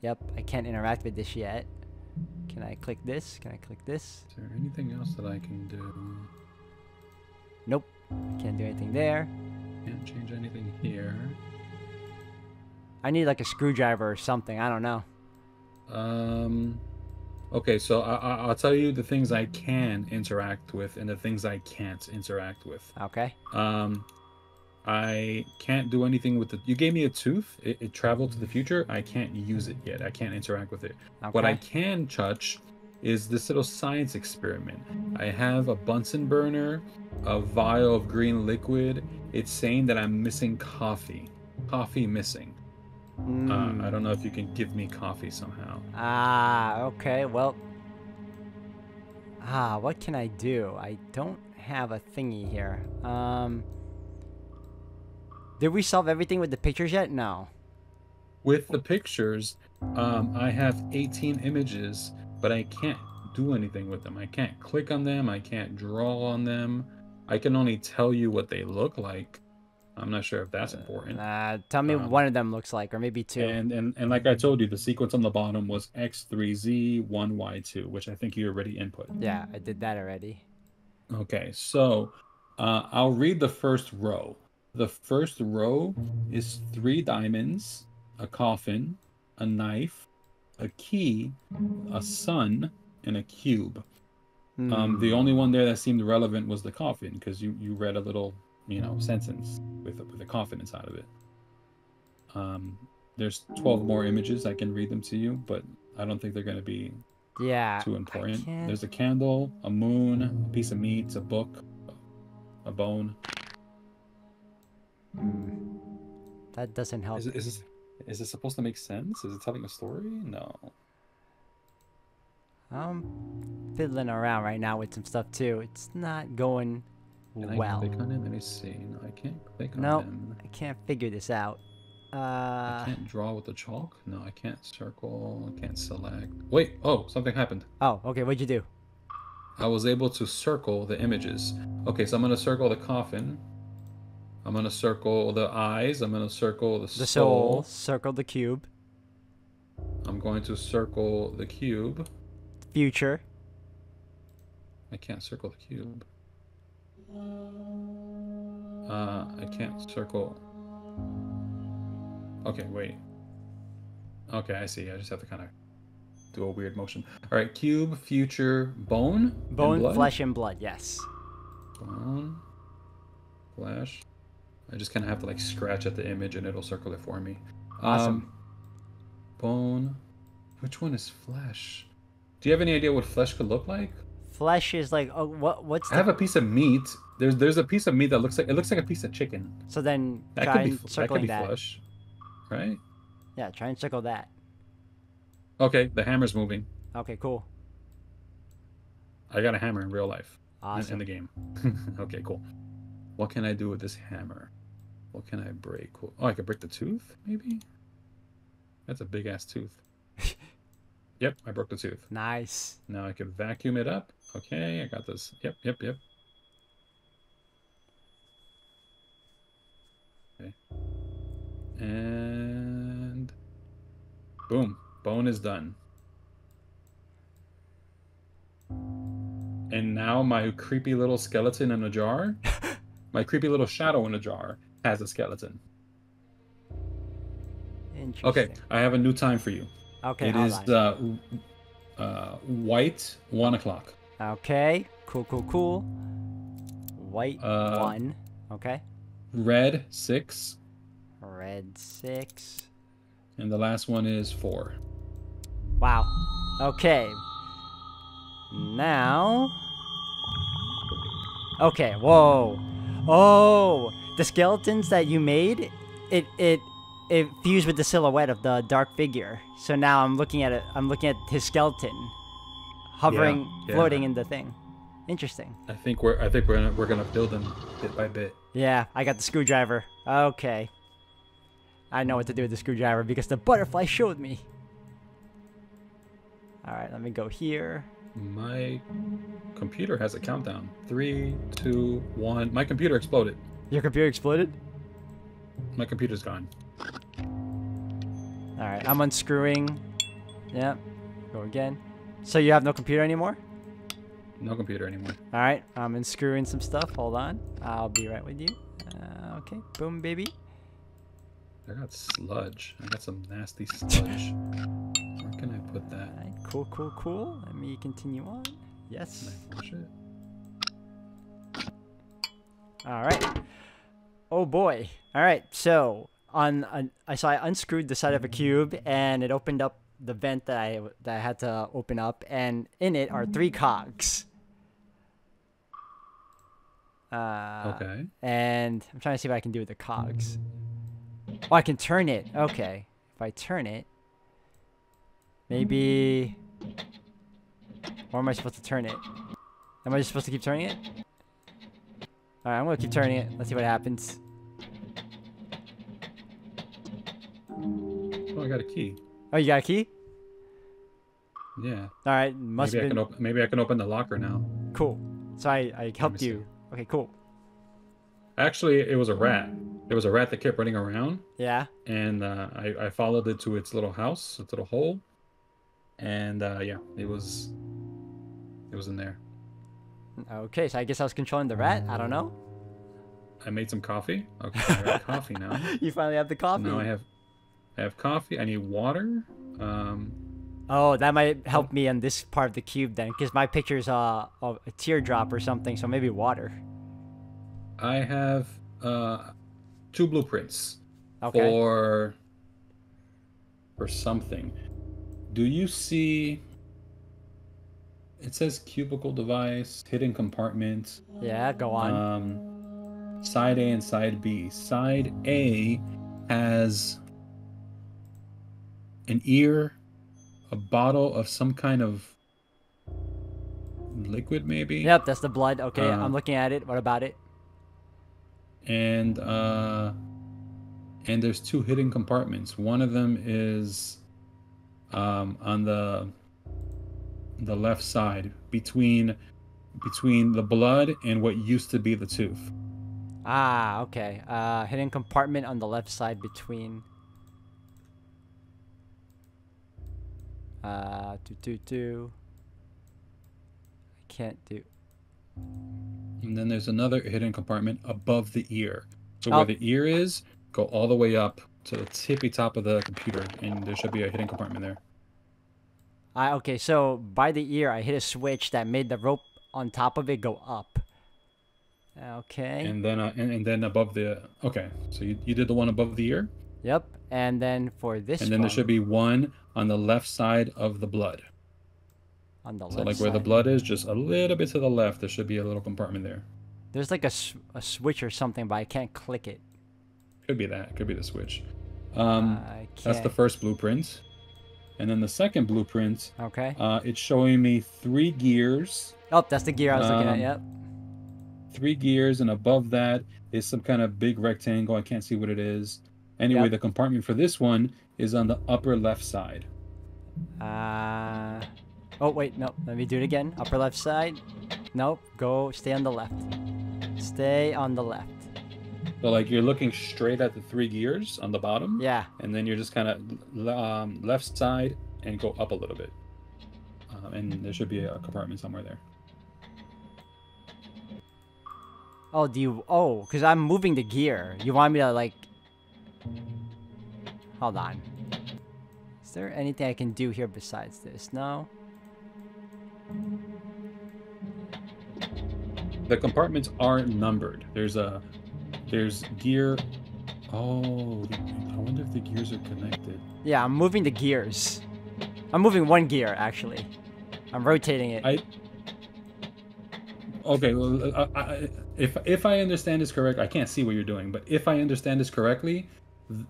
Yep, I can't interact with this yet. Can I click this? Can I click this? Is there anything else that I can do? Nope. I can't do anything there. Can't change anything here. I need like a screwdriver or something. I don't know. Um. Okay, so I, I, I'll tell you the things I can interact with and the things I can't interact with. Okay. Um, I can't do anything with the. You gave me a tooth. It, it traveled to the future. I can't use it yet. I can't interact with it. Okay. What I can touch is this little science experiment. I have a Bunsen burner, a vial of green liquid. It's saying that I'm missing coffee. coffee missing. Uh, Mm. I don't know if you can give me coffee somehow. Ah, okay. Well. Ah, what can I do? I don't have a thingy here. Um. Did we solve everything with the pictures yet? No. With the pictures, um, I have 18 images, but I can't do anything with them. I can't click on them. I can't draw on them. I can only tell you what they look like. I'm not sure if that's important. Uh, tell me Um, one of them looks like, or maybe two. And, and and like I told you, the sequence on the bottom was X3Z 1Y2, which I think you already input. Yeah, I did that already. Okay, so uh, I'll read the first row. The first row is three diamonds, a coffin, a knife, a key, a sun, and a cube. Um, the Hmm. only one there that seemed relevant was the coffin because you, you read a little, you know, sentence with a, with a coffin inside of it. Um, there's 12 more images. I can read them to you, but I don't think they're going to be yeah. too important. There's a candle, a moon, a piece of meat, a book, a bone. Hmm. That doesn't help. Is it, is this is it supposed to make sense? Is it telling a story? No. I'm fiddling around right now with some stuff too. It's not going Can well. I click on him? Let me see. No, I can't click on Nope. him. I can't figure this out. I Uh, can't draw with the chalk. No, I can't circle. I can't select. Wait. Oh, something happened. oh, okay. What'd you do? I was able to circle the images. Okay, so I'm gonna circle the coffin. I'm gonna circle the eyes. I'm gonna circle the, The soul. soul. Circle the cube. I'm going to circle the cube. Future. I can't circle the cube. Uh, I can't circle. Okay, wait. Okay, I see. I just have to kind of do a weird motion. All right, cube, future, bone, and Bone, blood? flesh, and blood. Yes. bone, flesh. I just kind of have to like scratch at the image and it'll circle it for me. Awesome. Um, bone. Which one is flesh? Do you have any idea what flesh could look like? Flesh is like oh what what's I have a piece of meat. There's there's a piece of meat that looks like it looks like a piece of chicken. so then That try could be and fl- that could circling be that. flesh, right? Yeah, try and circle that. Okay, the hammer's moving. Okay, cool. I got a hammer in real life in- in, the game. okay, cool. What can I do with this hammer? What can I break? Oh, I could break the tooth, maybe. That's a big ass tooth. yep, I broke the tooth. Nice. Now I could vacuum it up. Okay, I got this. Yep, yep, yep. Okay. And boom, bone is done. And now my creepy little skeleton in a jar, my creepy little shadow in a jar has a skeleton. Interesting. Okay, I have a new time for you. Okay. it is uh, uh, white one o'clock. Okay. Cool. Cool. Cool. White Uh, one. Okay. Red six, Red six. and the last one is four. Wow. Okay. Now. Okay. Whoa. Oh, the skeletons that you made, it it it fused with the silhouette of the dark figure. So now I'm looking at it. I'm looking at his skeleton, hovering, yeah. floating in the thing. Interesting. I think we're I think we're gonna, we're gonna build them bit by bit. Yeah, I got the screwdriver. Okay. I know what to do with the screwdriver because the butterfly showed me. Alright, let me go here. My computer has a countdown. Three, two, one. My computer exploded. Your computer exploded? My computer's gone. Alright, I'm unscrewing. Yep. Go again. So you have no computer anymore? No computer anymore. Alright, I'm unscrewing some stuff. Hold on. I'll be right with you. Uh, okay, boom, baby. I got sludge. I got some nasty sludge. Where can I put that? Alright, cool, cool, cool. Let me continue on. Yes. All right. Oh boy. All right. So on, on I saw I unscrewed the side of a cube and it opened up the vent that I that I had to open up and in it are three cogs. Uh, Okay. And I'm trying to see what I can do with the cogs. Oh, I can turn it. Okay. If I turn it, maybe. Or am I supposed to turn it? Am I just supposed to keep turning it? Alright, I'm gonna keep turning it. Let's see what happens. Oh, I got a key. Oh, you got a key? Yeah. Alright, must maybe I can been. open. Maybe I can open the locker now. Cool. So I, I helped see. you. Okay, cool. Actually, it was a rat. There was a rat that kept running around, Yeah. and uh, I, I followed it to its little house, its little hole, and uh, yeah, it was. It was in there. Okay, so I guess I was controlling the rat. I don't know. I made some coffee. Okay, I coffee now. You finally have the coffee. Now I have, I have coffee. I need water. Um, Oh, that might help me on this part of the cube then, because my picture's uh, of a teardrop or something, so maybe water. I have uh, two blueprints Okay. for for something. Do you see? It says cubicle device, hidden compartment, Yeah, go on. um, side A and side B. Side A has an ear, a bottle of some kind of liquid, maybe. yep, that's the blood. Okay, uh, I'm looking at it. What about it? and uh and there's two hidden compartments one of them is um on the the left side between between the blood and what used to be the tooth Ah, okay. Uh, hidden compartment on the left side between. Uh, two, two, two. I can't do. and then there's another hidden compartment above the ear so Oh. where the ear is go all the way up to the tippy top of the computer and there should be a hidden compartment there I okay. So by the ear, I hit a switch that made the rope on top of it go up. Okay. and then uh, and, and then above the okay so you, you did the one above the ear Yep. And then for this and then there should be one on the left side of the blood on the left. So left like where the blood is, just a little bit to the left, there should be a little compartment there. there's like a, a switch or something, but I can't click it. Could be that. Could be the switch. Um, can't. that's the first blueprint, and then the second blueprint, Okay. uh, it's showing me three gears, Oh, that's the gear I was looking at. um, Yep. three gears, and above that is some kind of big rectangle. I can't see what it is. Anyway, Yep. the compartment for this one is on the upper left side. Uh. Oh wait, no. Let me do it again. Upper left side. Nope. Go. Stay on the left. Stay on the left. So like you're looking straight at the three gears on the bottom, Yeah. and then you're just kind of um, left side and go up a little bit. Um, and there should be a compartment somewhere there. Oh, do you? Oh, because I'm moving the gear. You want me to like? Hold on. Is there anything I can do here besides this? No. The compartments aren't numbered. There's a there's gear. Oh, I wonder if the gears are connected. Yeah, I'm moving the gears. I'm moving one gear actually. I'm rotating it. I okay. Well, I, I, if if I understand this correct, I can't see what you're doing, but if I understand this correctly,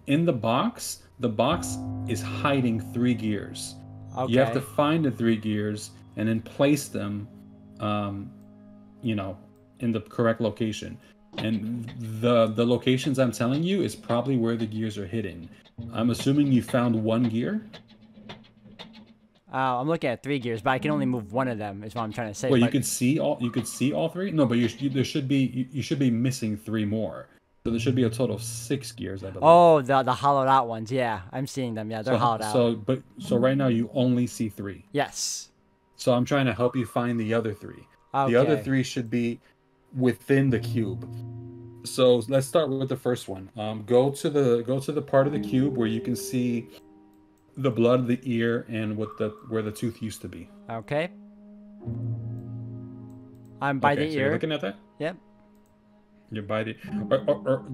in the box, the box is hiding three gears. okay. You have to find the three gears and then place them, um, you know, in the correct location. And the the locations I'm telling you is probably where the gears are hidden. I'm assuming you found one gear. Oh, I'm looking at three gears, but I can only move one of them. Is what I'm trying to say. Well, you but- could see all you could see all three. No, but you, you there should be you, you should be missing three more. So there should be a total of six gears, I believe. Oh, the the hollowed out ones. Yeah, I'm seeing them. Yeah, they're so, hollowed out. so but so right now you only see three. yes. So I'm trying to help you find the other three. Okay. The other three should be within the cube. So let's start with the first one. Um, go to the go to the part of the cube where you can see the blood, the ear, and what the where the tooth used to be. Okay. I'm by okay, the so you're ear. looking at that. Yep. You're by the or, or, or,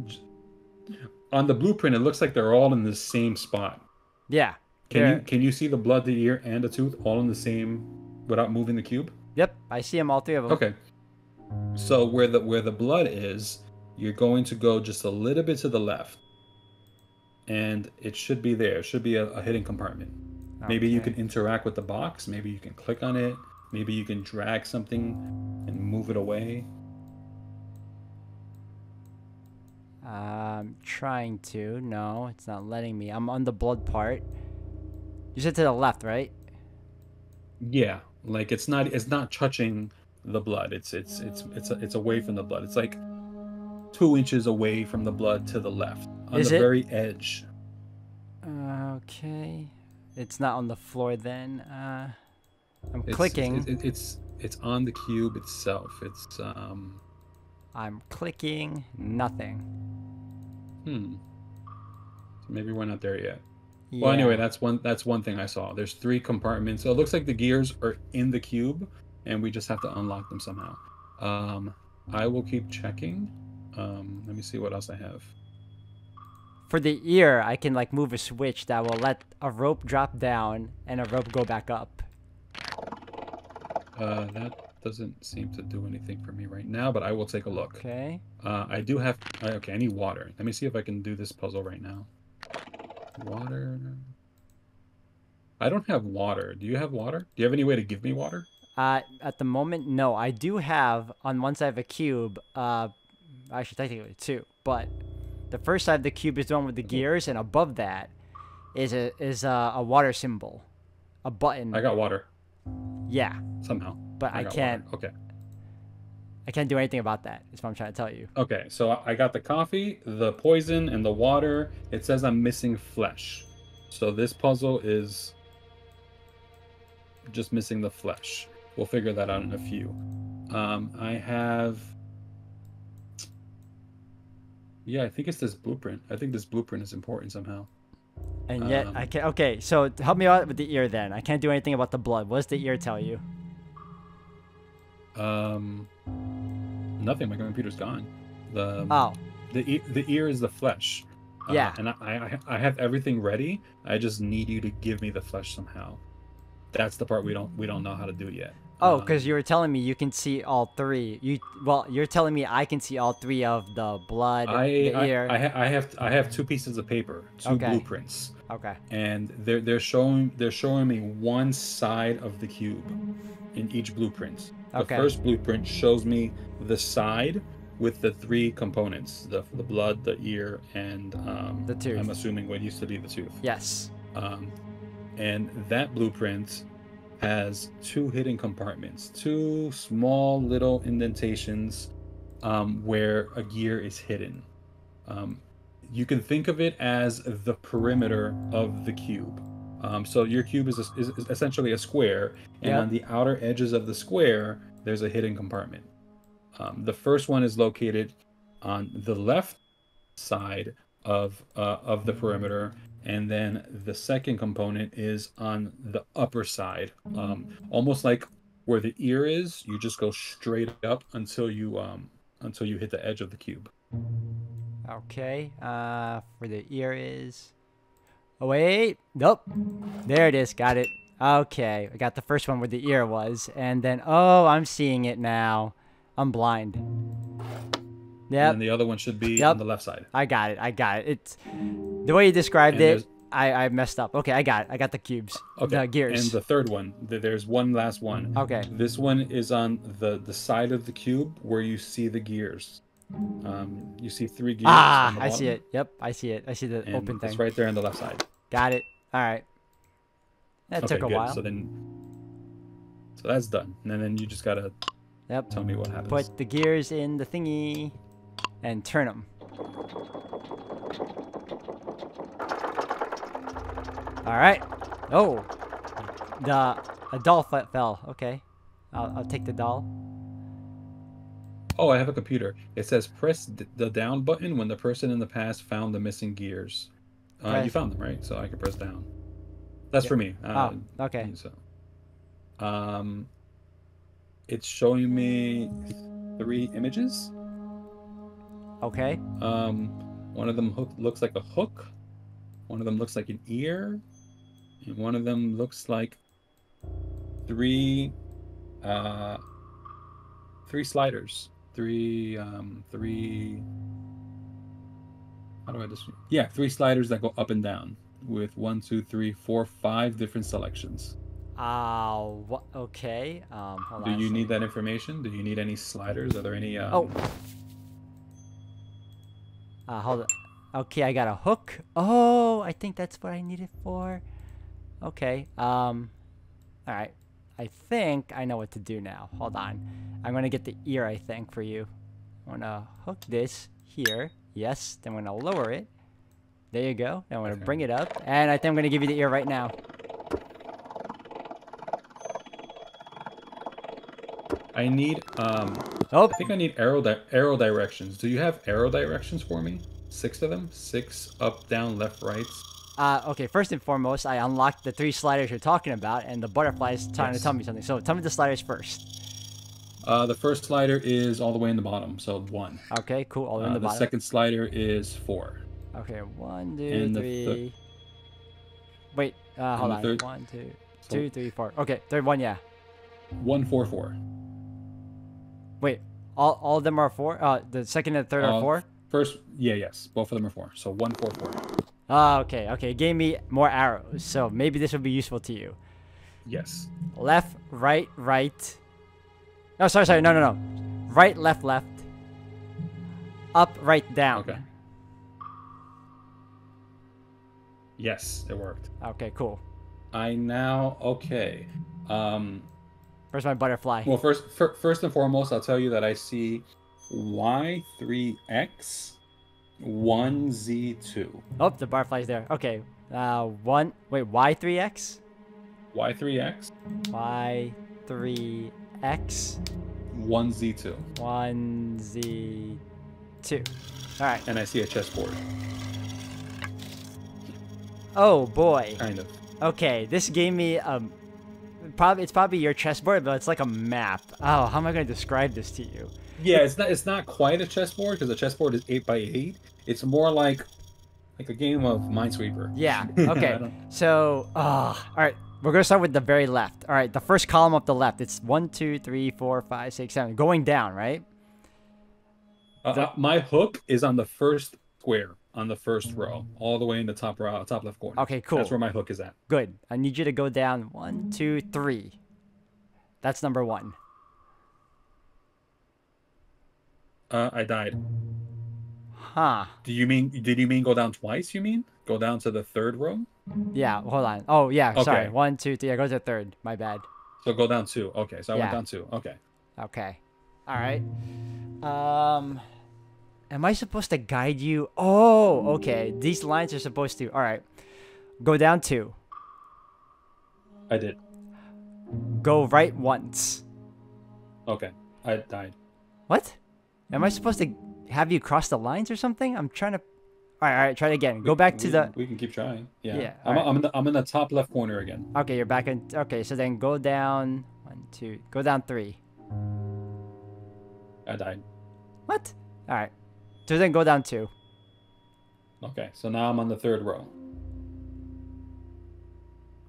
on the blueprint. It looks like they're all in the same spot. Yeah. Can They're- you can you see the blood, the ear, and the tooth all in the same without moving the cube? Yep. I see them all three of them. Okay. So where the where the blood is, you're going to go just a little bit to the left. and it should be there. It should be a, a hidden compartment. Maybe you can interact with the box. Maybe you can click on it. Maybe you can drag something and move it away. I'm trying to. No, it's not letting me. I'm on the blood part. You said to the left, right? Yeah, like it's not it's not touching the blood. It's it's it's it's it's away from the blood. It's like two inches away from the blood to the left on Is the it? very edge. Okay. It's not on the floor then. Uh, I'm It's, clicking. It's, it's it's it's on the cube itself. It's um I'm clicking. Nothing. hmm. Maybe we're not there yet. Well, anyway, that's one that's one thing I saw. There's three compartments. So it looks like the gears are in the cube, and we just have to unlock them somehow. Um, I will keep checking. Um, let me see what else I have. For the ear, I can like move a switch that will let a rope drop down and a rope go back up. Uh, that doesn't seem to do anything for me right now, but I will take a look. Okay. Uh, I do have. Okay, I need water. Let me see if I can do this puzzle right now. Water. I don't have water. Do you have water? Do you have any way to give me water? Uh, at the moment, no. I do have on one side of a cube. Uh, actually, technically two. But the first side of the cube is the one with the gears, and above that is a is a, a water symbol, a button. I got water yeah, somehow. but I, got can't. Water. Okay. I can't do anything about that. Is what I'm trying to tell you. Okay, so I- I got the coffee, the poison, and the water. It says I'm missing flesh. So this puzzle is just missing the flesh. We'll figure that out in a few. Um, I have. Yeah, I think it's this blueprint. I think this blueprint is important somehow. And yet Um, I can't. Okay, so help me out with the ear then. I can't do anything about the blood. What does the ear tell you? Um, nothing. My computer's gone. The Oh, the e- the ear is the flesh. Uh, Yeah. and I, I I have everything ready. I just need you to give me the flesh somehow. That's the part we don't we don't know how to do yet. Oh, Um, because you were telling me you can see all three. You well, you're telling me I can see all three of the blood, I the I, ear. I, ha- I have I have two pieces of paper, two Okay. blueprints, okay. and they're they're showing they're showing me one side of the cube in each blueprint. The Okay. first blueprint shows me the side with the three components: the the blood, the ear, and um, The tooth. I'm assuming what used to be the tooth. Yes. Um, and that blueprint has two hidden compartments, two small little indentations um, where a gear is hidden. Um, you can think of it as the perimeter of the cube. Um, so your cube is, is, is essentially a square, and Yeah. on the outer edges of the square, there's a hidden compartment. Um, the first one is located on the left side of uh, of the perimeter, and then the second component is on the upper side, um, almost like where the ear is. You just go straight up until you um, until you hit the edge of the cube. Okay. Uh, for the ear is. Oh wait. Nope. There it is. Got it. Okay. I got the first one where the ear was, and then oh, I'm seeing it now. I'm blind. Yep. And the other one should be Yep. on the left side. I got it. I got it. It's the way you described And it. I, I messed up. Okay, I got it. I got the cubes. Okay. The gears. And the third one, th- there's one last one. Okay. This one is on the the side of the cube where you see the gears. Um, you see three gears. Ah, I see it. Yep, I see it. I see the And open thing. It's right there on the left side. Got it. All right. That okay, took a good. while. So then, so that's done. And then you just gotta Yep. tell me what happens. Put the gears in the thingy and turn them. All right. Oh, the a doll fell. Okay, I'll, I'll take the doll. Oh, I have a computer. It says press the down button when the person in the past found the missing gears. Uh, you found them, right? So I can press down. That's for me. Uh, oh, okay. So, um, it's showing me three images. Okay. Um, one of them hook, looks like a hook. One of them looks like an ear, and one of them looks like three, uh, three sliders. Three, um, three. how do I just? Yeah, three sliders that go up and down with one, two, three, four, five different selections. Uh, what? Okay. Um, Do you need that information? Do you need any sliders? Are there any? Um, Oh. Uh, hold on. Okay, I got a hook. Oh, I think that's what I need it for. Okay. Um. All right. I think I know what to do now. Hold on. I'm gonna get the ear. I think for you. I'm gonna hook this here. Yes. Then I'm gonna lower it. There you go. Then I'm gonna Okay. bring it up, and I think I'm gonna give you the ear right now. I need. Um, Oh, I think I need arrow di- arrow directions. Do you have arrow directions for me? Six of them. Six up, down, left, right. Uh, okay, first and foremost, I unlocked the three sliders you're talking about, and the butterfly is trying to tell me something. So tell me the sliders first. Uh, the first slider is all the way in the bottom, so one. Okay, cool. All the way in Uh, the the bottom. second slider is four. Okay, one, two, And the three. thir- Wait, uh, hold on. third- One, two, So- two, three, four. Okay, third one, yeah. One, four, four. Wait, all, all of them are four? Uh, the second and third are Uh, four? First, yeah, yes, both of them are four. So one, four, four. Ah, okay, okay. It gave me more arrows, so maybe this will be useful to you. Yes. Left, right, right. No, sorry, sorry. No, no, no. Right, left, left. Up, right, down. Okay. Yes, it worked. Okay, cool. I now okay. Um, Where's my butterfly? well, first, fir- first and foremost, I'll tell you that I see Y3X, 1Z2. Oh, the butterfly's there. Okay. Uh, one. Wait, Y3X? Y3X, Y3X? 1Z2. 1Z2. Alright. And I see a chessboard, Oh, boy. kind of. Okay, this gave me, um... Probably, it's probably your chessboard, but it's like a map. Oh, how am I going to describe this to you? Yeah, it's not. It's not quite a chessboard because the chessboard is eight by eight. It's more like, like a game of Minesweeper. Yeah, okay. so, uh, alright. We're going to start with the very left. Alright, the first column up the left. It's one, two, three, four, five, six, seven. Going down, right? Uh, The- uh, my hook is on the first square on the first row, all the way in the top row, top left corner. Okay, cool. That's where my hook is at. Good. I need you to go down one, two, three. That's number one. Uh, I died. Huh. Do you mean? Did you mean go down twice? You mean go down to the third row? Yeah, hold on. Oh, yeah, sorry. One, two, three. I go to the third. My bad. So go down two. Okay, so I Yeah. went down two. Okay. Okay. All right. Um, am I supposed to guide you? Oh, okay. These lines are supposed to. All right. Go down two. I did. Go right once. Okay. I died. What? Am I supposed to have you cross the lines or something? I'm trying to. All right, all right. Try it again. Go back to we, the. We can keep trying. Yeah. Yeah, I'm, alright. I'm in the I'm in the top left corner again. Okay, you're back in. Okay, so then go down one, two. Go down three. I died. What? All right. So then go down two. Okay. So now I'm on the third row.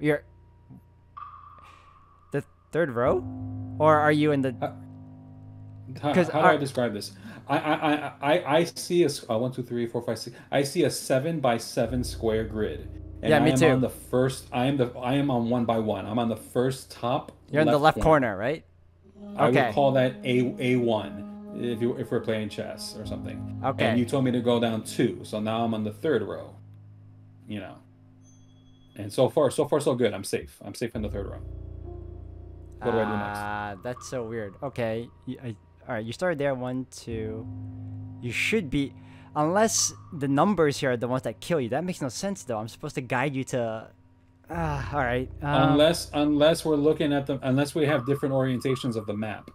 You're the third row, or are you in the? How, 'Cause how do I describe this? I I, I, I, I see a uh, one two three four five six. I see a seven by seven square grid. And Yeah, me I am too. on the first. I am the. I am on one by one. I'm on the first top. You're in the left corner, right? Okay. I would call that a a one if you if we're playing chess or something. Okay. And you told me to go down two, so now I'm on the third row. You know. And so far, so far, so good. I'm safe. I'm safe in the third row. What do I do next? Ah, that's so weird. Okay. I, all right. You started there. One, two. You should be, unless the numbers here are the ones that kill you. That makes no sense, though. I'm supposed to guide you to. Ah, all right. Um, unless unless we're looking at the unless we have different orientations of the map.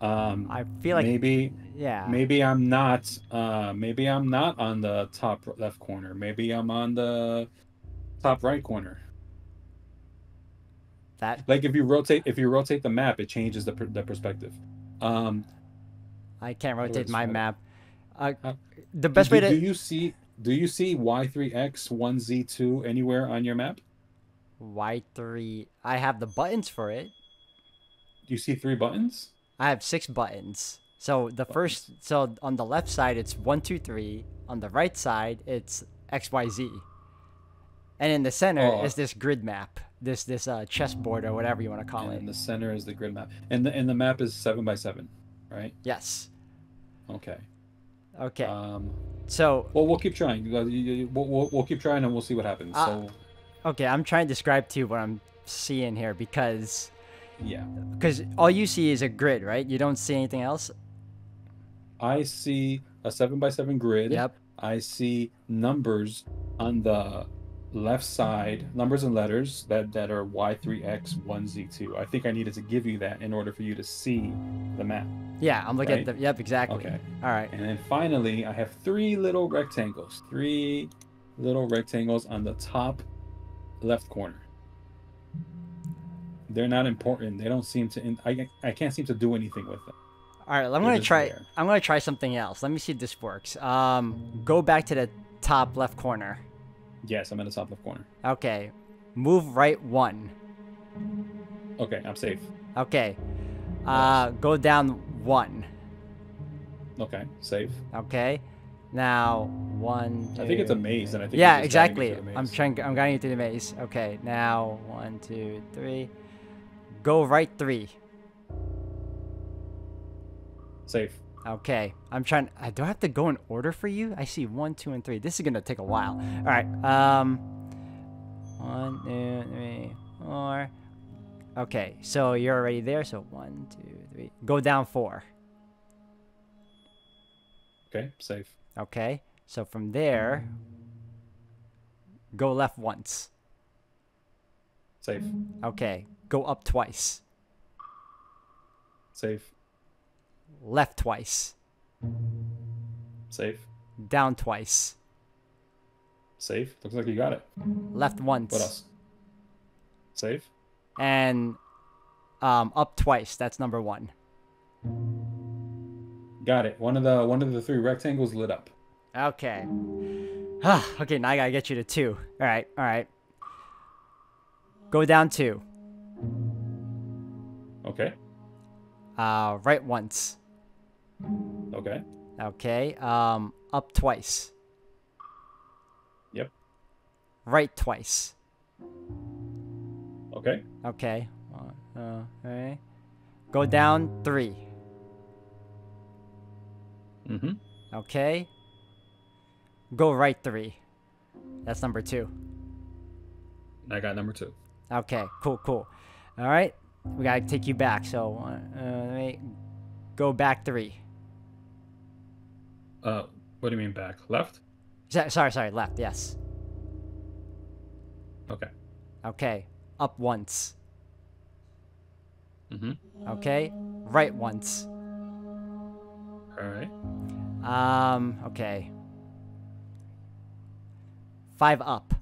Um, I feel like maybe yeah. maybe I'm not uh maybe I'm not on the top left corner. Maybe I'm on the top right corner. that Like if you rotate if you rotate the map, it changes the per- the perspective. Um, I can't rotate my map. Uh, Uh, the best do, way to do you see do you see Y3X 1Z2 anywhere on your map? Y three. I have the buttons for it. Do you see three buttons? I have six buttons. So the first, so on the left side it's one, two, three. On the right side it's X, Y, Z. And in the center Oh. is this grid map, this this uh, chessboard or whatever you want to call And it. in the center is the grid map, and the and the map is seven by seven, right? Yes. Okay. Okay. Um. so Well, we'll keep trying. You guys- you- you- We'll, we'll, we'll keep trying, and we'll see what happens. Uh, so okay, I'm trying to describe to you what I'm seeing here because yeah, because all you see is a grid, right? You don't see anything else. I see a seven by seven grid. Yep. I see numbers on the left side, numbers and letters that, that are Y3X1Z2. I think I needed to give you that in order for you to see the map. Yeah, I'm looking Right? at the. Yep, exactly. Okay. All right. And then finally, I have three little rectangles. Three little rectangles on the top left corner. They're not important. They don't seem to. In, I, I can't seem to do anything with them. All right, I'm gonna try. there. I'm gonna try something else. Let me see if this works. Um, go back to the top left corner. Yes, I'm in the top left corner. Okay, move right one. Okay, I'm safe. Okay, uh, go down one. Okay, safe. Okay, now one. I think it's a maze, and I think yeah, you're just guiding me exactly. I'm trying. I'm guiding you through the maze. Okay, now one, two, three. Go right three. Safe. Okay, I'm trying. I do I have to go in order for you. I see one, two, and three. This is gonna take a while. All right. Um, one, two, three, four. Okay, so you're already there. So one, two, three. Go down four. Okay, safe. Okay, so from there, go left once. Safe. Okay, go up twice. Safe. Left twice. Safe. Down twice. Safe. Looks like you got it. Left once. What else? Safe. And um, up twice. That's number one. Got it. One of the one of the three rectangles lit up. Okay. Okay, now I gotta get you to two. Alright, alright. Go down two. Okay. Uh, right once. Okay. Okay. Um, up twice. Yep. Right twice. Okay. Okay. Uh, okay. Go down three. Mm-hmm. Okay. Go right three. That's number two. I got number two. Okay, cool, cool. All right, we gotta take you back. So, uh, let me go back three. Uh, what do you mean back? Left? So- sorry, sorry, left. Yes. Okay. Okay, up once. Mm-hmm. Okay, right once. All right. Um, okay. Five up.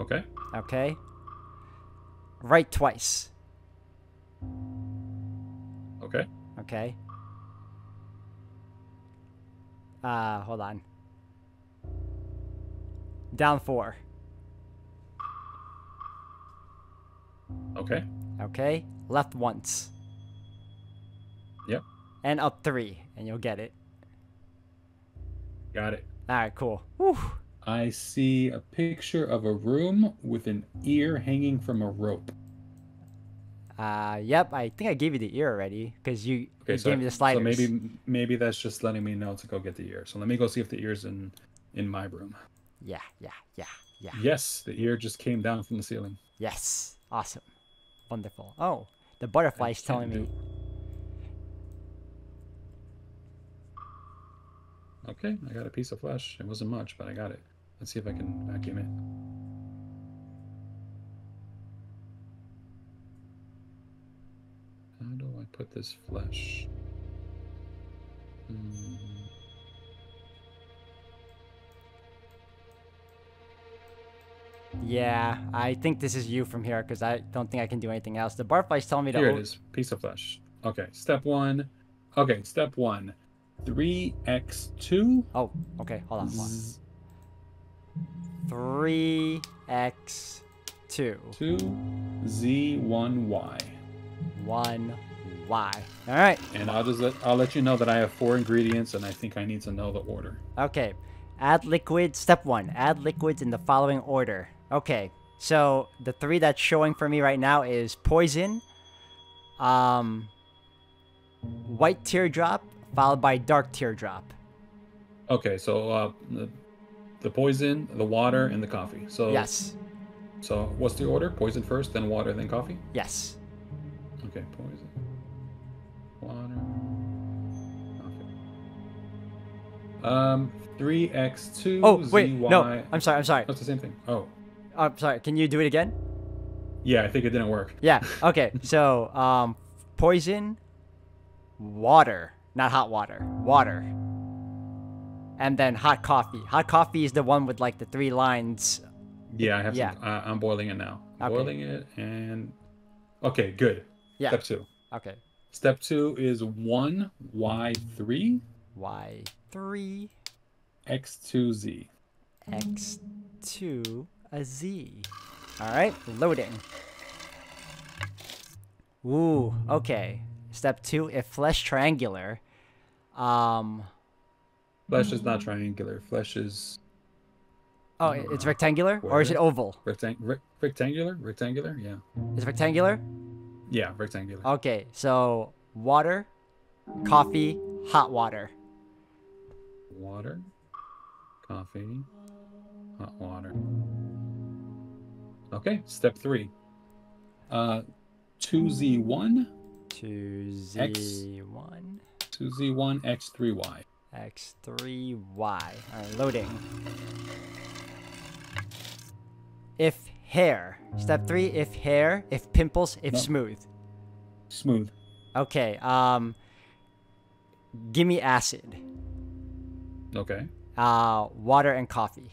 Okay. Okay. Right twice. Okay. Okay. Uh, hold on. Down four. Okay. Okay. Left once. Yep. And up three, and you'll get it. Got it. All right, cool. Whew. I see a picture of a room with an ear hanging from a rope. Uh, yep. I think I gave you the ear already because you, Okay, you so, gave me the slide. so maybe maybe that's just letting me know to go get the ear. So let me go see if the ear's in in my room. Yeah, yeah, yeah, yeah. Yes, the ear just came down from the ceiling. Yes. Awesome. Wonderful. Oh, the butterfly's telling can't me. Okay, I got a piece of flesh. It wasn't much, but I got it. Let's see if I can vacuum it. How do I put this flesh? Hmm. Yeah, I think this is you from here because I don't think I can do anything else. The butterfly's telling me to. Here it is. Piece of flesh. Okay, step one. Okay, step one. 3x2. Oh, okay. Hold on. Hold on. z- Three x two. 2 z1y. one Y. All right. And I'll just let I'll let you know that I have four ingredients, and I think I need to know the order. Okay. Add liquid. Step one. Add liquids in the following order. Okay. So the three that's showing for me right now is poison, um, white teardrop, followed by dark teardrop. Okay, so uh, the, poison, the water, and the coffee. So Yes. So what's the order? Poison first, then water, then coffee. Yes. Okay, poison, water, coffee. Um, three x two. Oh wait, ZY. no. I'm sorry. I'm sorry. That's the same thing. Oh, I'm sorry. Can you do it again? yeah. I think it didn't work. Yeah. Okay. so um, poison, water, not hot water, water, and then hot coffee. Hot coffee is the one with like the three lines. Yeah, I have. Yeah. Some, uh, I'm boiling it now. I'm Okay. Boiling it and. Okay, good. Yeah. Step two. Okay. Step two is one y three Y three x two z. x two a z. All right. Loading. Ooh. Okay. Step two. If flesh triangular. Um. Flesh is not triangular. Flesh is Oh, it- it's rectangular or is it oval? rectang- rec- rectangular. Rectangular. Yeah. It's rectangular. Yeah, rectangular. Okay, so water, coffee, hot water. water, coffee, hot water. Okay, step three. Uh, 2z1, Two Z X. one 2z1, x3y. X three Y. Alright, loading. If hair. Step three, if hair, if pimples, if No. smooth. Smooth. Okay, um give me acid. Okay. Uh water and coffee.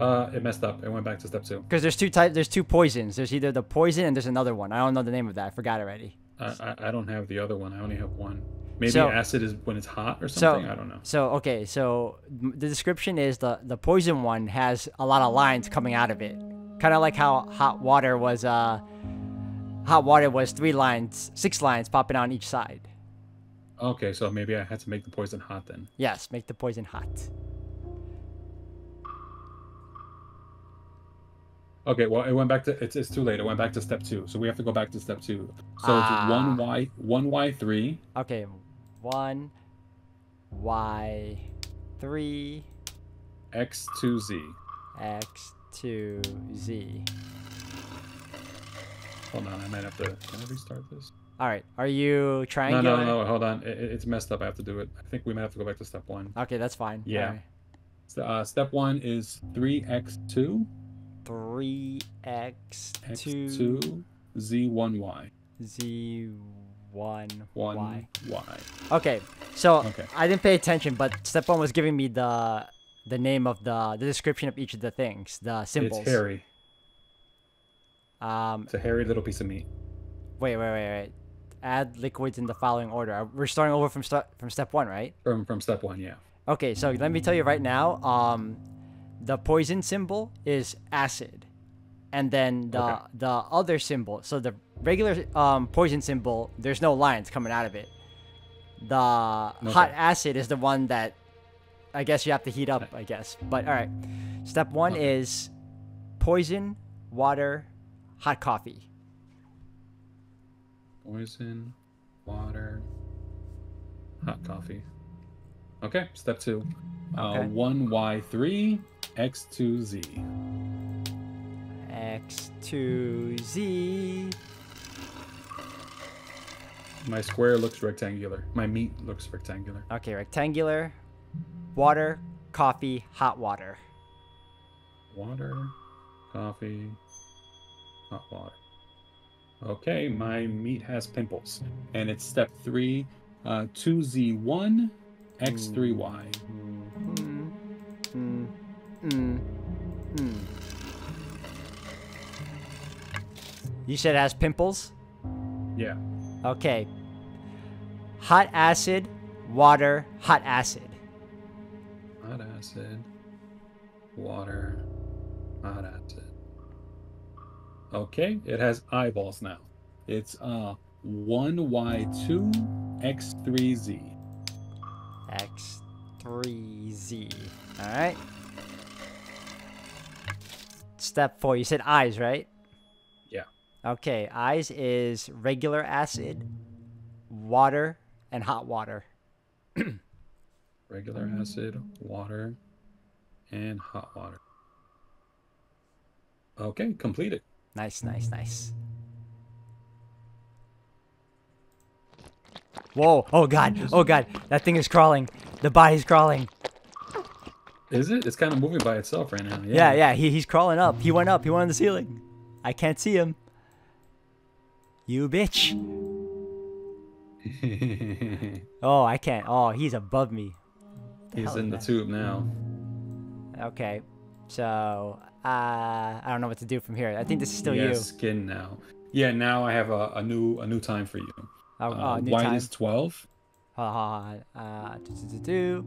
Uh, it messed up. It went back to step two. Because there's two types there's two poisons. There's either the poison and there's another one. I don't know the name of that. I forgot already. I, I, I don't have the other one. I only have one. Maybe So- acid is when it's hot or So something. I don't know. So okay, so the description is the the poison one has a lot of lines coming out of it, kind of like how hot water was. Uh, hot water was three lines, six lines popping on each side. Okay, so maybe I had to make the poison hot then. Yes, make the poison hot. Okay, well, it went back to it's, it's too late. It went back to step two, so we have to go back to step two. So Ah. it's one y one y three Okay, one, Y, three, x two z. X two Z. Hold on, I might have to. Can I restart this? All right, are you trying? No, no, no, hold on. It, it- it's messed up. I have to do it. I think we might have to go back to step one. Okay, that's fine. Yeah. Alright. So, uh, step one is three x two Three X x two two z one y Z one one Y. y. Okay, so Okay. I didn't pay attention, but step one was giving me the the name of the the description of each of the things, the symbols. It's hairy. Um, It's a hairy little piece of meat. wait, wait, wait, wait. Add liquids in the following order. Uh, We're starting over from step from step one, right? From from step one, yeah. Okay, so let me tell you right now. Um, the poison symbol is acid, and then the Okay. the other symbol. So the regular um, poison symbol, there's no lines coming out of it. The okay. hot acid is the one that I guess you have to heat up, I guess. But all right. Step one okay. is poison, water, hot coffee. Poison, water, hot coffee. Okay, step two. Uh, okay. Uh, 1Y3, X2Z. X2Z. My square looks rectangular. My meat looks rectangular. Okay, rectangular, water, coffee, hot water. Water, coffee, hot water. Okay, my meat has pimples. And it's step three, uh, 2z1, x3y. Mm, mm, mm. You said it has pimples? Yeah. Okay. Hot acid, water, hot acid. Hot acid, water, hot acid. Okay, it has eyeballs now. It's uh 1y2 x3z. X3Z. All right. Step four. You said eyes, right? Yeah. Okay. Eyes is regular acid, water, and hot water. Regular acid, water, and hot water. Okay, completed. Nice, nice, nice. Whoa! Oh god! Oh god! That thing is crawling. The body's crawling. Is it? It's kind of moving by itself right now. Yeah, yeah. He, he's crawling up. He went up. He went on the ceiling. I can't see him. You bitch. Oh, I can't. Oh, he's above me. He's in the that? tube now. Okay. So, uh, I don't know what to do from here. I think this is still he you. skin now. Yeah, now I have a, a new a new time for you. Oh, Uh, oh, new white time. is twelve. Hold on, hold on. Uh, do, do, do.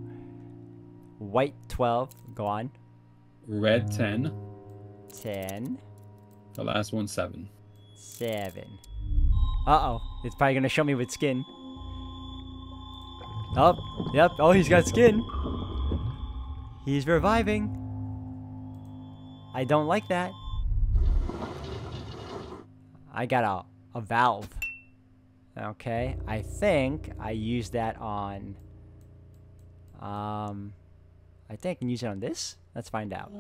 White 12. Go on. Red ten. 10. The last one seven. 7. Uh oh. It's probably going to show me with skin. Oh, yep. Oh, he's got skin. He's reviving. I don't like that. I got a, a valve. Okay. I think I used that on. Um, I think I can use it on this. Let's find out.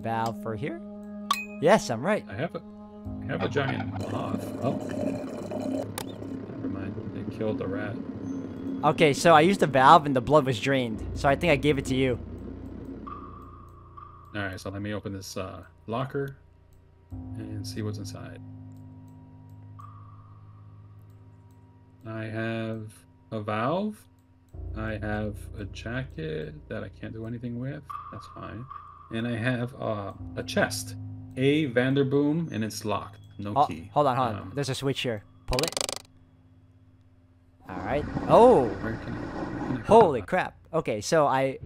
Valve for here. Yes, I'm right. I have a I have a giant moth. Oh. Never mind. They killed the rat. Okay, so I used the valve and the blood was drained. So I think I gave it to you. Alright, so let me open this uh, locker and see what's inside. I have a valve. I have a jacket that I can't do anything with. That's fine. And I have uh, a chest. A Vanderboom, and it's locked. No Oh, key. hold on, hold on. Um, There's a switch here. Pull it. All right. Oh, where can I- can I holy crap. Okay, so I.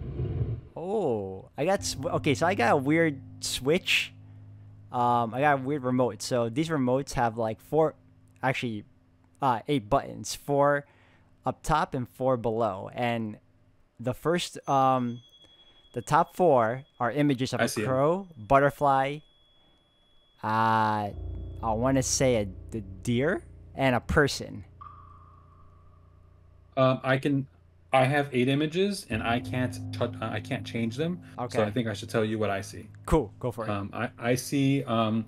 Oh, I got. Sw- okay, so I got a weird switch. Um, I got a weird remote. So these remotes have like four, actually, uh, eight buttons. Four up top and four below. And the first, um, the top four are images of I a crow, butterfly. Uh, I want to say a the deer and a person. Um, I can. I have eight images, and I can't touch. I can't change them. Okay. So I think I should tell you what I see. Cool. Go for it. Um, I, I see. Um,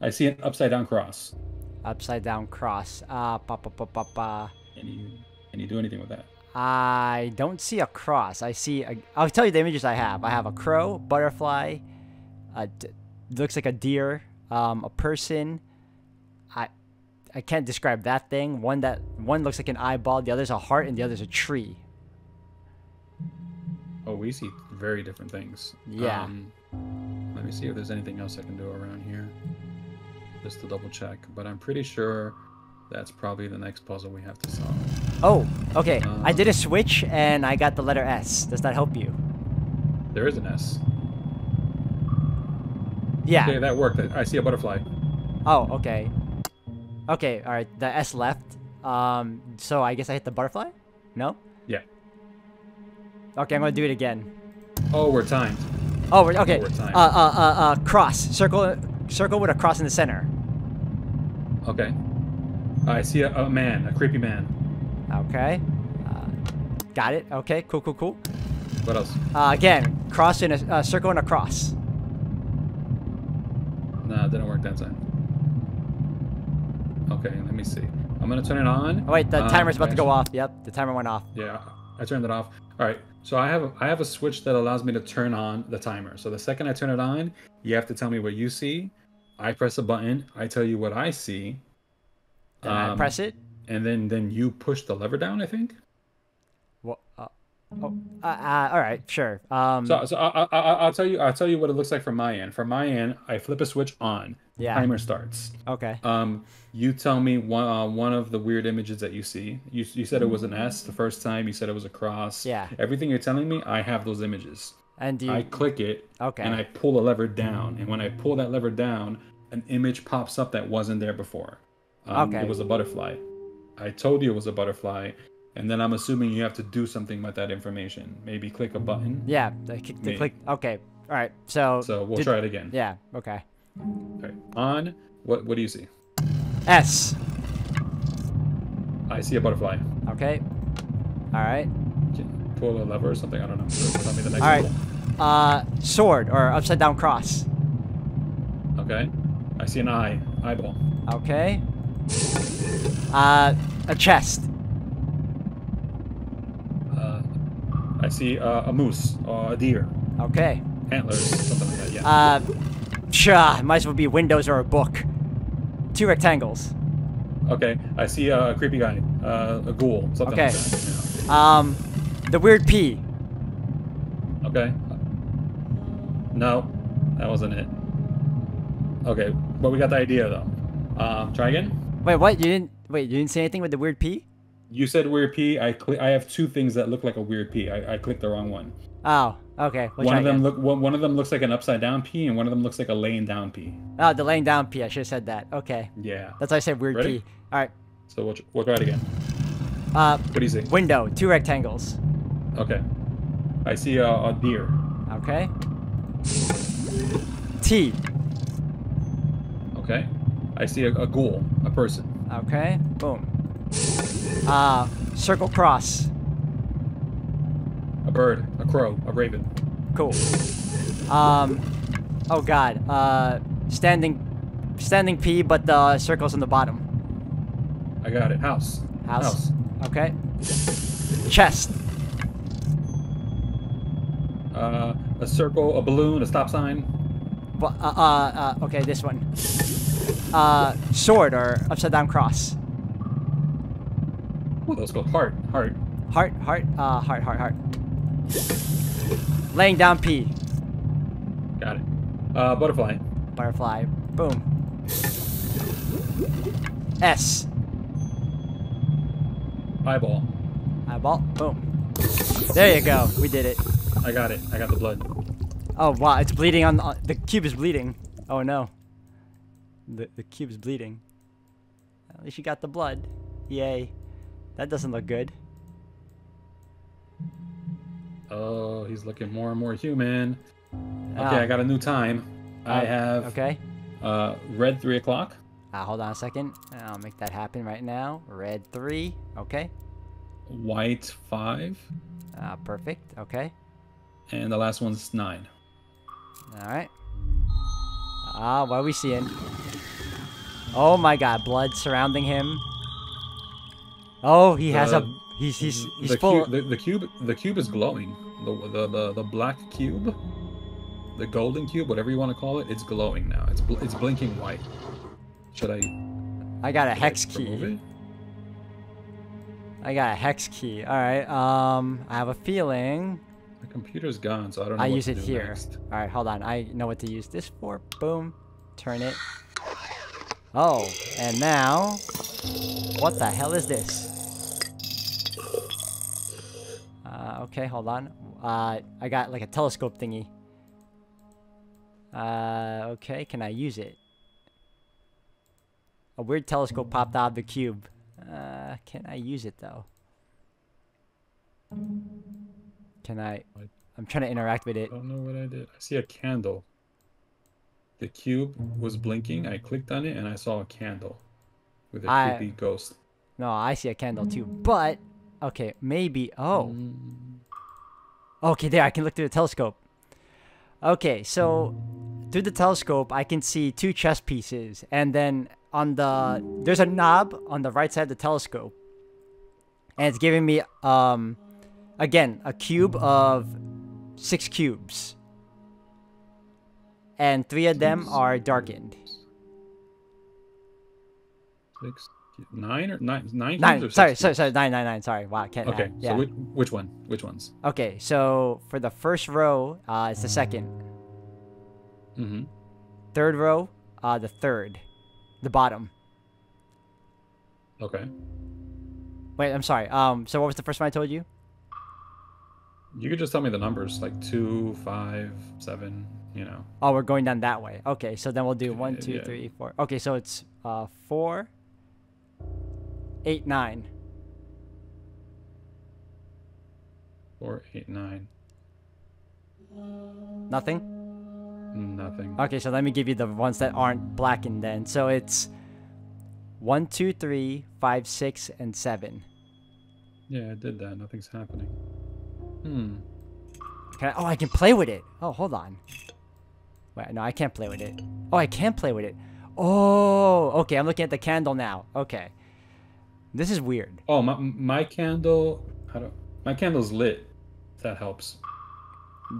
I see an upside down cross. Upside down cross. Uh, pa, pa, pa, pa, pa. Can you can you do anything with that? I don't see a cross. I see. A, I'll tell you the images I have. I have a crow, butterfly, a d- looks like a deer, um, a person. I I can't describe that thing. One that one looks like an eyeball. The other's a heart, and the other's a tree. Oh, we see very different things. Yeah. Um, let me see if there's anything else I can do around here, just to double check. But I'm pretty sure that's probably the next puzzle we have to solve. Oh, okay. I did a switch, and I got the letter S. Does that help you? There is an S. Yeah. Okay, that worked. I see a butterfly. Oh, okay. Okay, all right. The S left. Um, so I guess I hit the butterfly. No. Yeah. Okay, I'm gonna do it again. Oh, we're timed. Oh, we're, okay. Over Uh, time. uh, uh, uh, cross. Circle, circle with a cross in the center. Okay. I see a, a man, a creepy man. Okay. Uh, got it. Okay. Cool. Cool. Cool. What else? Uh, again, cross in a uh, circle and a cross. Nah, it didn't work that time. Okay, let me see. I'm gonna turn it on. Oh wait, the Um, timer's about to go off. Yep, the timer went off. Yeah, I turned it off. All right, so I have a, I have a switch that allows me to turn on the timer. So the second I turn it on, you have to tell me what you see. I press a button. I tell you what I see, Then I Um, press it. and then then you push the lever down. I think. Oh. Uh, uh, all right. Sure. Um. So so I, I, I, I'll tell you I'll tell you what it looks like from my end. From my end, I flip a switch on. Yeah. Timer starts. Okay. Um, you tell me one uh, one of the weird images that you see. You you said it was an S the first time. You said it was a cross. Yeah. Everything you're telling me, I have those images. And do you? I click it. Okay. And I pull a lever down. And when I pull that lever down, an image pops up that wasn't there before. Um, Okay. It was a butterfly. I told you it was a butterfly, and then I'm assuming you have to do something with that information. Maybe click a button. Yeah, click-. Okay, all right. So, So we'll did- try it again. Yeah. Okay. Okay. On. What What do you see? S. I see a butterfly. Okay. All right. Pull a lever or something. I don't know. Tell me the next All right. Uh, sword or upside down cross. Okay. I see an eye. Eyeball. Okay. Uh, a chest. I see uh, a moose or a deer. Okay. Antlers. Something like that. Yeah. Uh, sure. Might as well be windows or a book. Two rectangles. Okay, I see a creepy guy, uh, a ghoul, something Okay. like that. Um, the weird P. Okay. No, that wasn't it. Okay, but we got the idea though. Um, try again. Wait, what? You didn't? Wait, you didn't say anything with the weird P? You said weird P. I cli- I have two things that look like a weird P. I, I clicked the wrong one. Oh, okay. We'll one try of them again. look one, one of them looks like an upside down P, and one of them looks like a laying down P. Oh, the laying down P. I should have said that. Okay. Yeah. That's why I said weird Ready? P. All right. So we'll, we'll try it again. Uh, What do you see? window. Two rectangles. Okay. I see a, a deer. Okay. T. Okay. I see a, a ghoul, a person. Okay. Boom. Uh, circle cross. A bird, a crow, a raven. Cool. Um, oh god. Uh, standing, standing P, but the circle's on the bottom. I got it. House. House. Okay. Chest. Uh, a circle, a balloon, a stop sign. Uh, uh, uh, okay, this one. Uh, sword or upside down cross. Ooh, those go heart, heart. Heart, heart, uh, heart, heart, heart. Laying down P. Got it. Uh, butterfly. Butterfly. Boom. S. Eyeball. Eyeball. Boom. There you go. We did it. I got it. I got the blood. Oh wow, it's bleeding on, on the cube is bleeding. Oh no. The the cube's bleeding. At least you got the blood. Yay. That doesn't look good. Oh, he's looking more and more human. Okay, Ah, I got a new time. I uh, have Okay. uh, red three o'clock. Uh, hold on a second. I'll make that happen right now. Red three. Okay. White five, Uh, perfect. Okay. and the last one's nine. All right. Ah, what are we seeing? Oh my God! Blood surrounding him. Oh, he has a. Uh, He's he's he's the full. cube. The, the cube. The cube is glowing. The, the the the black cube, the golden cube, whatever you want to call it, it's glowing now. It's bl- it's blinking white. Should I? I got a should I hex key. I got a hex key. All right. Um, I have a feeling. The computer's gone, so I don't know. I use it here. next. All right, hold on. I know what to use this for. Boom. Turn it. Oh, and now, what the hell is this? Uh, okay, hold on. Uh, I got like a telescope thingy. Uh, okay, can I use it? A weird telescope popped out of the cube. Uh, can I use it though? Can I? I'm trying to interact with it. I don't know what I did. I see a candle. The cube was blinking. I clicked on it and I saw a candle with a I- creepy ghost. No, I see a candle too. But okay, maybe. Oh, Mm, okay. There, I can look through the telescope. Okay, so through the telescope, I can see two chess pieces, and then on the there's a knob on the right side of the telescope, and it's giving me um again a cube of six cubes, and three of them are darkened. Six, nine or nine? Nine. Nine. or Sorry, sorry, sorry. Nine, nine, nine. Sorry. Wow, I can't. Okay, add. Yeah. so which, which one? Which ones? Okay, so for the first row, uh, it's the second. Mm-hmm. Third row, uh, the third, the bottom. Okay. Wait, I'm sorry. Um, so what was the first one I told you? You could just tell me the numbers, like two, five, seven. You know. Oh, we're going down that way. Okay, so then we'll do one, two, yeah. three, four. Okay, so it's uh four, eight, nine. Four, eight, nine. Nothing. Nothing. Okay, so let me give you the ones that aren't blackened then. So it's one, two, three, five, six, and seven. Yeah, I did that. Nothing's happening. Hmm. Can I, oh, I can play with it. Oh, hold on. Wait, no, I can't play with it. Oh, I can't play with it. Oh, okay. I'm looking at the candle now. Okay. This is weird. Oh, my my candle. How don't. my candle's lit? If that helps.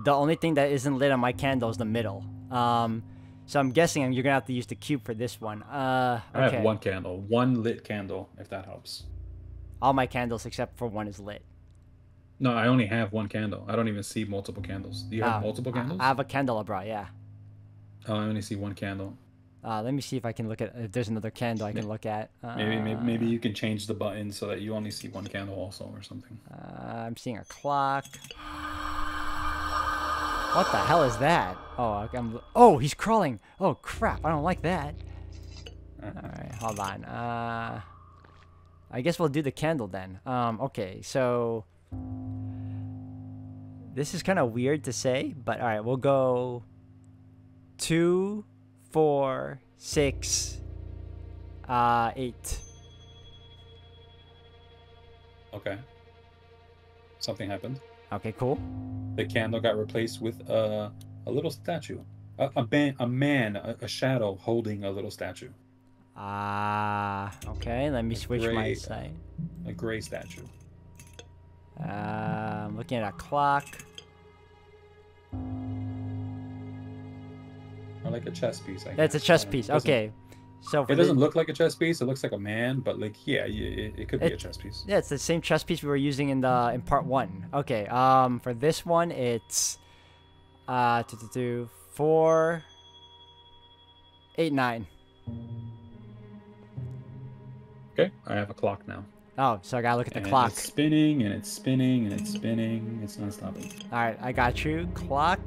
The only thing that isn't lit on my candle is the middle. Um, so I'm guessing you're gonna have to use the cube for this one. Uh, I have one candle, one lit candle. If that helps. All my candles except for one is lit. No, I only have one candle. I don't even see multiple candles. Do you have Ah, multiple candles? I have a candelabra. Yeah. oh, I only see one candle. Uh, let me see if I can look at if there's another candle I can look at. Uh, Maybe, maybe, maybe you can change the button so that you only see one candle also, or something. Uh, I'm seeing a clock. What the hell is that? Oh, I'm. Oh, he's crawling. Oh crap! I don't like that. Uh, All right, hold on. Uh, I guess we'll do the candle then. Um, okay, so this is kind of weird to say, but all right, we'll go two, four, six, uh, eight. Okay. Something happened. Okay, cool. The candle got replaced with a a little statue. A, a man, a man, a, a shadow holding a little statue, Ah, okay. Let me switch my Great. site. a gray statue. Uh, I'm looking at a clock. Or like a chess piece. I That's a chess piece. Okay. So for It doesn't look like a chess piece. It looks like a man, but like yeah, it, it could be a chess piece. Yeah, it's the same chess piece we were using in the in part one. Okay. Um, for this one, it's uh, two, two, two, four, eight, nine. Okay, I have a clock now. Oh, so I gotta look at the and clock. It's spinning and it's spinning and it's spinning. It's not stopping. All right, I got you. Clock.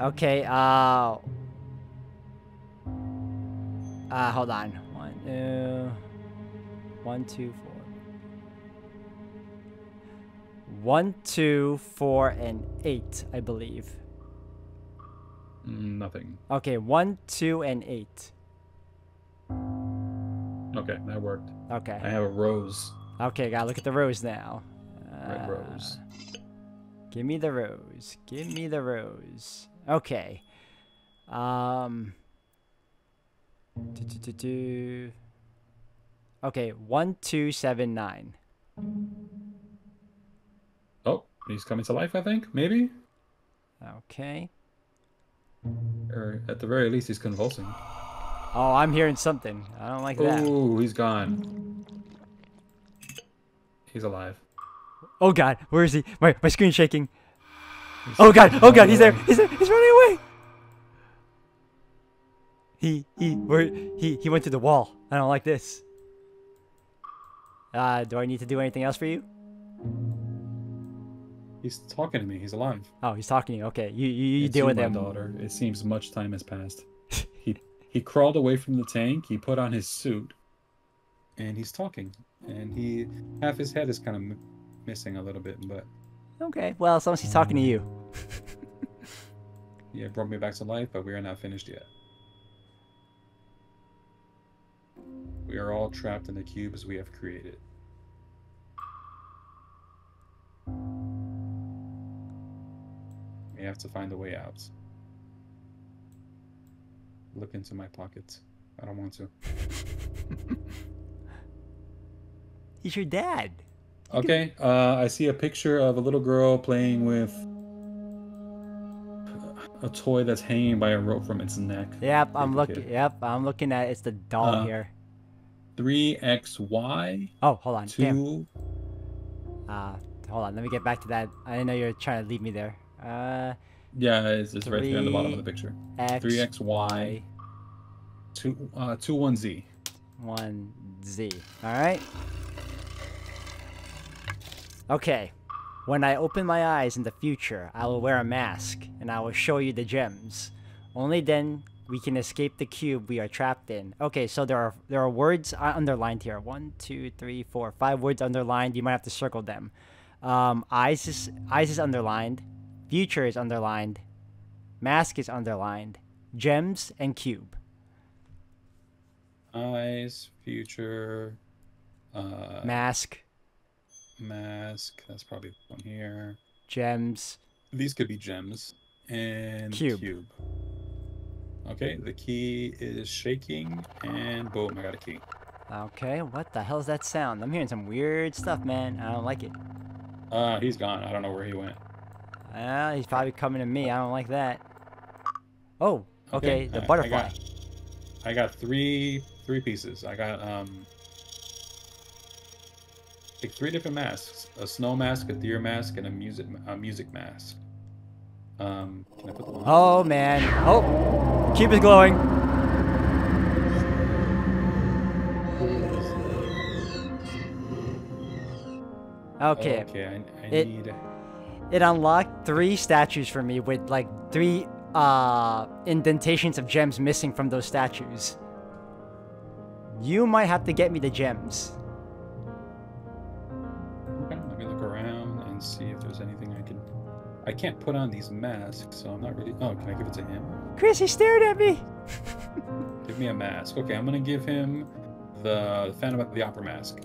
Okay. Uh. Uh, hold on. One, two, one, two, four. One, two, four, and eight, I believe. Mm, Nothing. Okay, one, two, and eight. Okay, that worked. Okay. I have a rose. Okay, gotta look at the rose now. Red Uh, rose. Give me the rose. Give me the rose. Okay. Um. do, do, do, do. Okay, one, two, seven, nine. Oh, he's coming to life. I think maybe, Okay. or at the very least, he's convulsing. Oh, I'm hearing something. I don't like that. Oh, he's gone. He's alive. Oh God, where is he? My my screen's shaking. He's Oh God, oh God, he's there. He's there. He's running away. He he where he he went to the wall. I don't like this. Uh, do I need to do anything else for you? He's talking to me. He's alive. Oh, he's talking to you. Okay, you you, you deal with him. daughter. It seems much time has passed. he he crawled away from the tank. He put on his suit, and he's talking. And he half his head is kind of missing a little bit, but Okay, well, as long as he's talking to you. Um, yeah, it brought me back to life. But we are not finished yet. We are all trapped in the cubes we have created. We have to find a way out. Look into my pockets. I don't want to. He's your dad. Okay, uh, I see a picture of a little girl playing with a toy that's hanging by a rope from its neck. Yep, I'm looking. Yep, I'm looking at. It's the doll Uh, here. 3XY, Oh, hold on. Damn. 2. Uh, hold on. Let me get back to that. I didn't know you were trying to leave me there. Uh, Yeah, it's, it's right there on the bottom of the picture. 3XY, 2, uh, 21Z. one Z. All right. Okay. When I open my eyes in the future, I will wear a mask and I will show you the gems. Only then we can escape the cube we are trapped in. Okay, so there are there are words uh, underlined here. One, two, three, four, five words underlined. You might have to circle them. Um, eyes is eyes is underlined. Future is underlined. Mask is underlined. Gems and cube. Eyes, future, uh, Mask, mask. That's probably one here. gems. These could be gems and Cube. cube. Okay, the key is shaking, and boom, I got a key. Okay, what the hell is that sound? I'm hearing some weird stuff, man. I don't like it. Uh, he's gone. I don't know where he went. Ah, he's probably coming to me. I don't like that. Oh, okay, the I- butterfly. I got, I got three three pieces. I got um like three different masks: a snow mask, a deer mask, and a music a music mask. Um, can I put them on? Oh man. Oh, cube is glowing. Okay, Okay, I, I It- need. it unlocked three statues for me with like three uh indentations of gems missing from those statues. You might have to get me the gems. And see if there's anything I can. I can't put on these masks, so I'm not really. Oh, can I give it to him? Chris, he stared at me. Give me a mask. Okay, I'm gonna give him the Phantom of the Opera mask.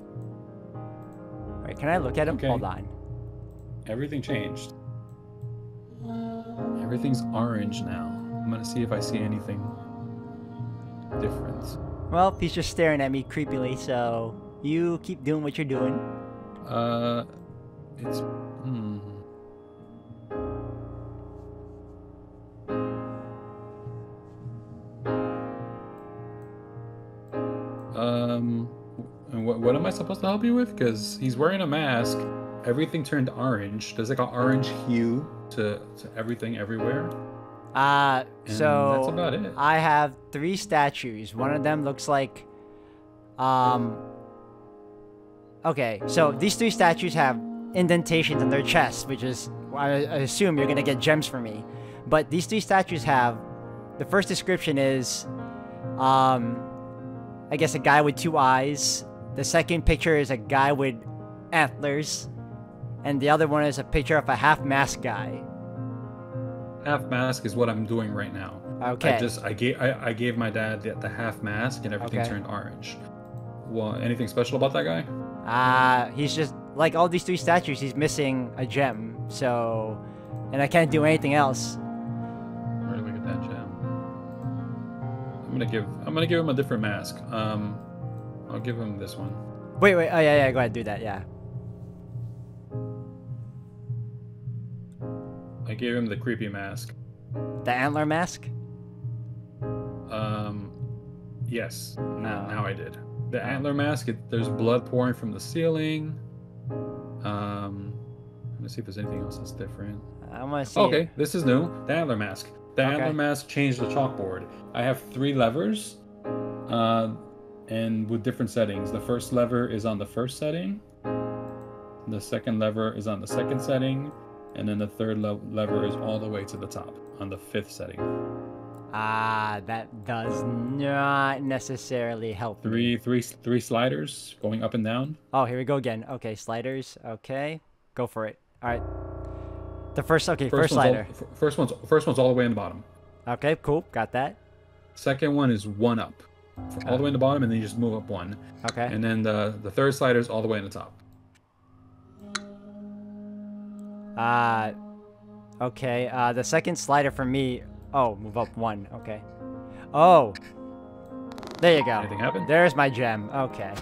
Wait, can I look at him? Okay. Hold on. Everything changed. Everything's orange now. I'm gonna see if I see anything different. Well, he's just staring at me creepily, so you keep doing what you're doing. Uh, it's hmm. Um, and what what am I supposed to help you with? Because he's wearing a mask. Everything turned orange. There's like an orange hue to, to everything everywhere. Uh, And so that's about it. I have three statues. One of them looks like, um. Okay, so these three statues have indentations on their chests, which is I, I assume you're gonna get gems for me. But these three statues have, the first description is, um, I guess a guy with two eyes. The second picture is a guy with antlers, and the other one is a picture of a half mask guy. half mask is what I'm doing right now. Okay. I just I gave I, I gave my dad the, the half mask and everything Okay. turned orange. Well, anything special about that guy? Uh, he's just like all these three statues. He's missing a gem. So, and I can't do anything else. Where do we get that gem? I'm gonna give I'm gonna give him a different mask. Um, I'll give him this one. Wait, wait. Oh yeah, yeah. Go ahead, do that. Yeah. I gave him the creepy mask. The antler mask. Um, yes. No. Now I did. The antler mask. It, there's blood pouring from the ceiling. Um, let me see if there's anything else that's different. I want to see. Okay, this is new. The antler mask. The Okay. mask changed the chalkboard. I have three levers, uh, and with different settings. The first lever is on the first setting. The second lever is on the second setting, and then the third le- lever is all the way to the top on the fifth setting. Ah, that does not necessarily help. me. Three, three, three sliders going up and down. Oh, here we go again. Okay, sliders. Okay, go for it. All right. The first. Okay, first, all- slider. f- first one's first one's all the way in the bottom. Okay, cool. Got that. Second one is one up, f- all the way in the bottom, and then you just move up one. Okay. And then the the third slider is all the way in the top. Uh, okay. Uh, the second slider for me. Oh, move up one. Okay. Oh. There you go. Anything happened? There's my gem. Okay.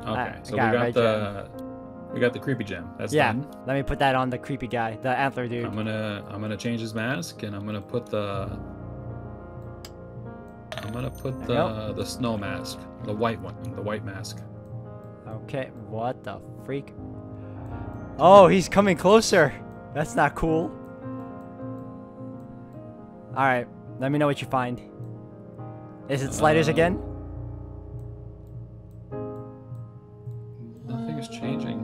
Okay, uh, I so got we got the we got the creepy gem. That's yeah. done. Let me put that on the creepy guy, the antler dude. I'm gonna I'm gonna change his mask and I'm gonna put the I'm gonna put the the snow mask, the white one, the white mask. Okay. What the freak? Oh, he's coming closer. That's not cool. All right. Let me know what you find. Is it sliders Uh, again? Nothing is changing.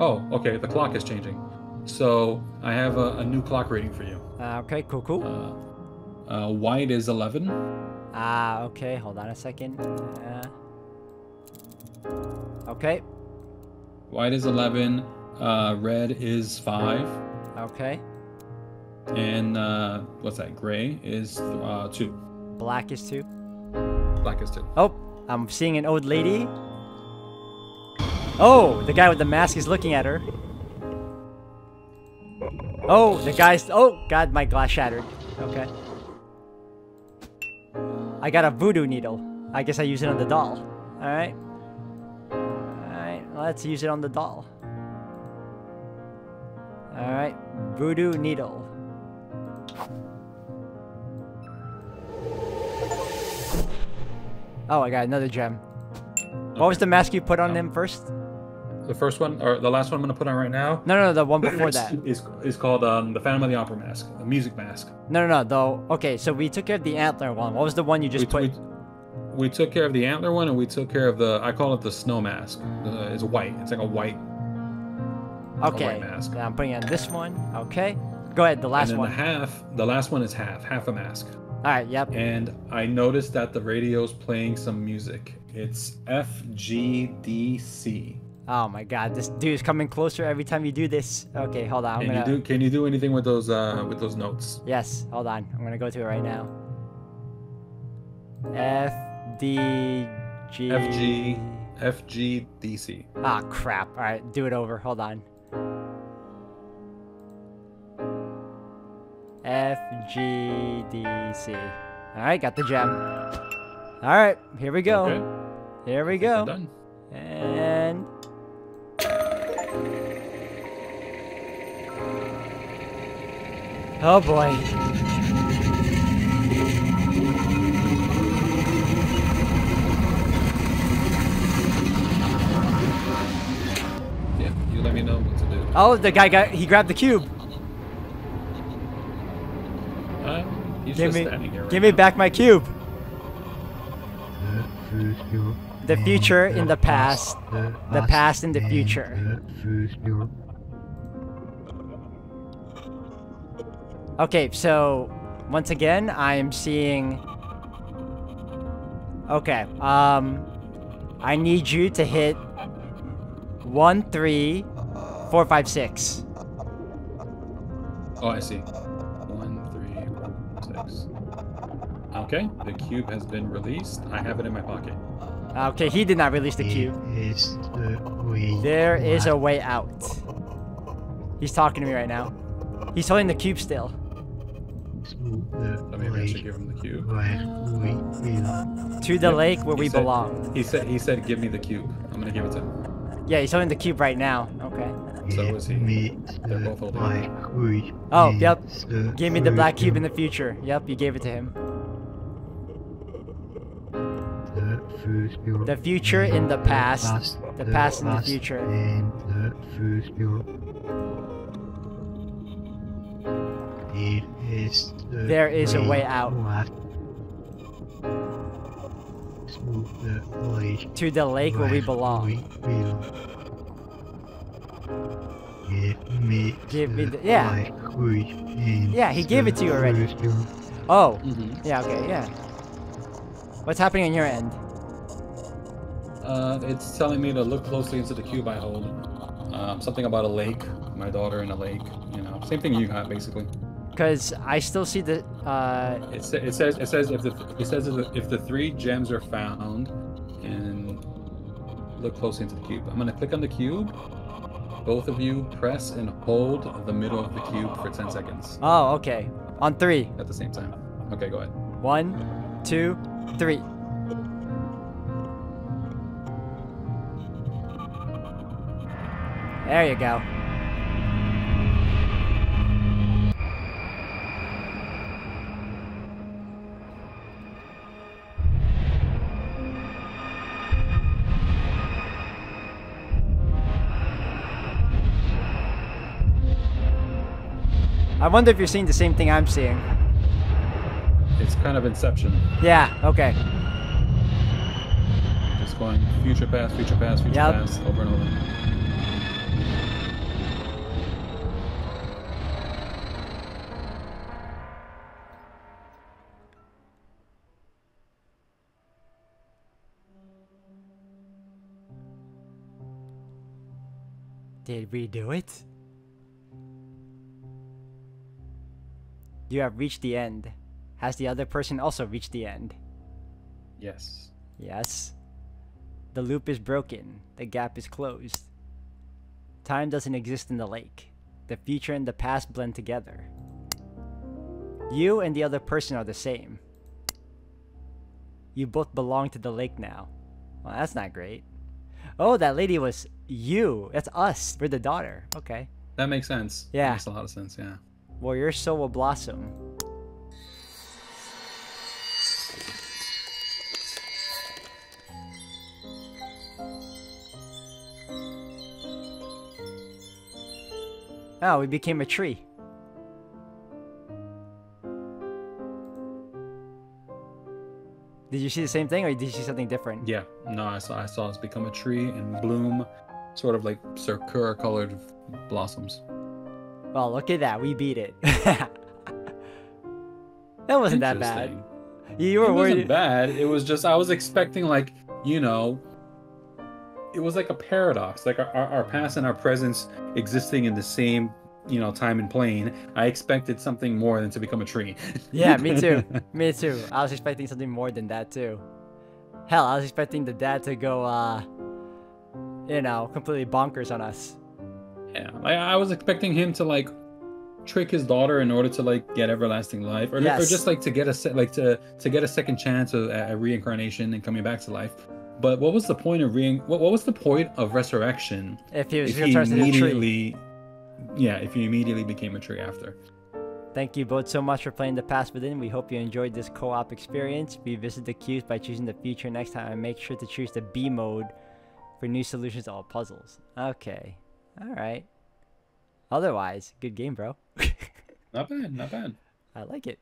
Oh, okay. The clock is changing. So I have a, a new clock reading for you. Uh, okay, cool, cool. Uh, uh, white is 11. Ah, okay. Hold on a second. Uh, okay, White is 11. Uh, red is 5. okay. And uh, what's that? Gray is uh, 2. Black is two. Black is 2. Oh, I'm seeing an old lady. Oh, the guy with the mask is looking at her. Oh, the guy's. Oh, God, my glass shattered. Okay. I got a voodoo needle. I guess I use it on the doll. Alright. Alright, let's use it on the doll. Alright, voodoo needle. Oh, I got another gem. What was the mask you put on him first? The first one, or the last one I'm going to put on right now, No, no, no, the one before that. is, is called um, the Phantom of the Opera mask, a music mask. No, no, no, though. Okay, so we took care of the antler one. What was the one you just we, put? we, we took care of the antler one, and we took care of the. I call it the snow mask. Uh, it's white. It's like a white. Okay. I'm putting on this one. Okay, go ahead. The last and then one. the half. The last one is half, half a mask. All right, yep. And I noticed that the radio's playing some music. It's FGDC. Oh my God, this dude is coming closer every time you do this. Okay, hold on. I'm Can gonna. you do? Can you do anything with those? Uh, with those notes? Yes, hold on. I'm gonna go to it right now. F D G FG Ah, crap. All right, do it over. Hold on. F G D C. All right, got the gem. All right, here we go. Okay. Here we go. done. And oh boy. Yeah. You let me know what to do. Oh, the guy got he grabbed the cube. He's Give me, standing here. Right give me back my cube. The future. In the past. The past in the future. Okay, so once again, I am seeing. Okay, um, I need you to hit one, three, four, five, six. Oh, I see. One, three, four, six. Okay, the cube has been released. I have it in my pocket. Okay, he did not release the cube. It is the way. There is a way out. He's talking to me right now. He's holding the cube still. to the So maybe I should give him the cube. where we belong. To the lake where he we said- belong. He said he said give me the cube. I'm gonna give it to him. Yeah, he's holding the cube right now. Okay. So Give is he. me They're both holding black we Oh, yep. the Give me the black cube in the future. Yep, you gave it to him. The future. In the past. The past in the future. And the future. It is the There is a way out. Back To the lake To the lake where we we belong. belong. Give me Give me the the- yeah. black Yeah, he gave it to you already. Oh, Mm-hmm. yeah, okay, yeah. What's happening on your end? Uh, it's telling me to look closely into the cube I hold. Um, something about a lake. My daughter in a lake. You know, same thing you got basically. Because I still see the, uh, It, sa- it says it says if the it says if the, if the three gems are found, and look closely into the cube. I'm gonna click on the cube. Both of you press and hold the middle of the cube for 10 seconds oh, okay. On three. at the same time. Okay, go ahead. One, two, three. There you go. I wonder if you're seeing the same thing I'm seeing. It's kind of Inception. Yeah, okay. Just going future past, future past, future yep. past, over and over. Did we do it? You have reached the end. Has the other person also reached the end? Yes. Yes. The loop is broken. The gap is closed. Time doesn't exist in the lake. The future and the past blend together. You and the other person are the same. You both belong to the lake now. Well, that's not great. Oh, that lady was you. That's us. We're the daughter. Okay. That makes sense. That Yeah. makes a lot of sense. Yeah. Well, your soul will blossom. Oh, we became a tree. Did you see the same thing, or did you see something different? Yeah. No, I saw I saw us become a tree and bloom, sort of like sakura colored blossoms. Well, look at that. We beat it. that wasn't that bad. You were worried. it wasn't bad. It was just I was expecting like you know, it was like a paradox, like our, our, our past and our presence existing in the same you know time and plane. I expected something more than to become a tree. Yeah, me too. Me too. I was expecting something more than that too. Hell, I was expecting the dad to go, uh, you know, completely bonkers on us. Yeah, like, I was expecting him to like trick his daughter in order to like get everlasting life, or, or just like to get a se- like to to get a second chance of a, a reincarnation and coming back to life. But what was the point of re? What, what was the point of resurrection If he was if he to the tree. immediately, yeah, if he immediately became a tree after? Thank you both so much for playing The Past Within. We hope you enjoyed this co-op experience. Revisit the cubes by choosing the future next time and make sure to choose the B mode for new solutions to all puzzles. Okay. Alright. Otherwise, good game, bro. Not bad, not bad. I like it.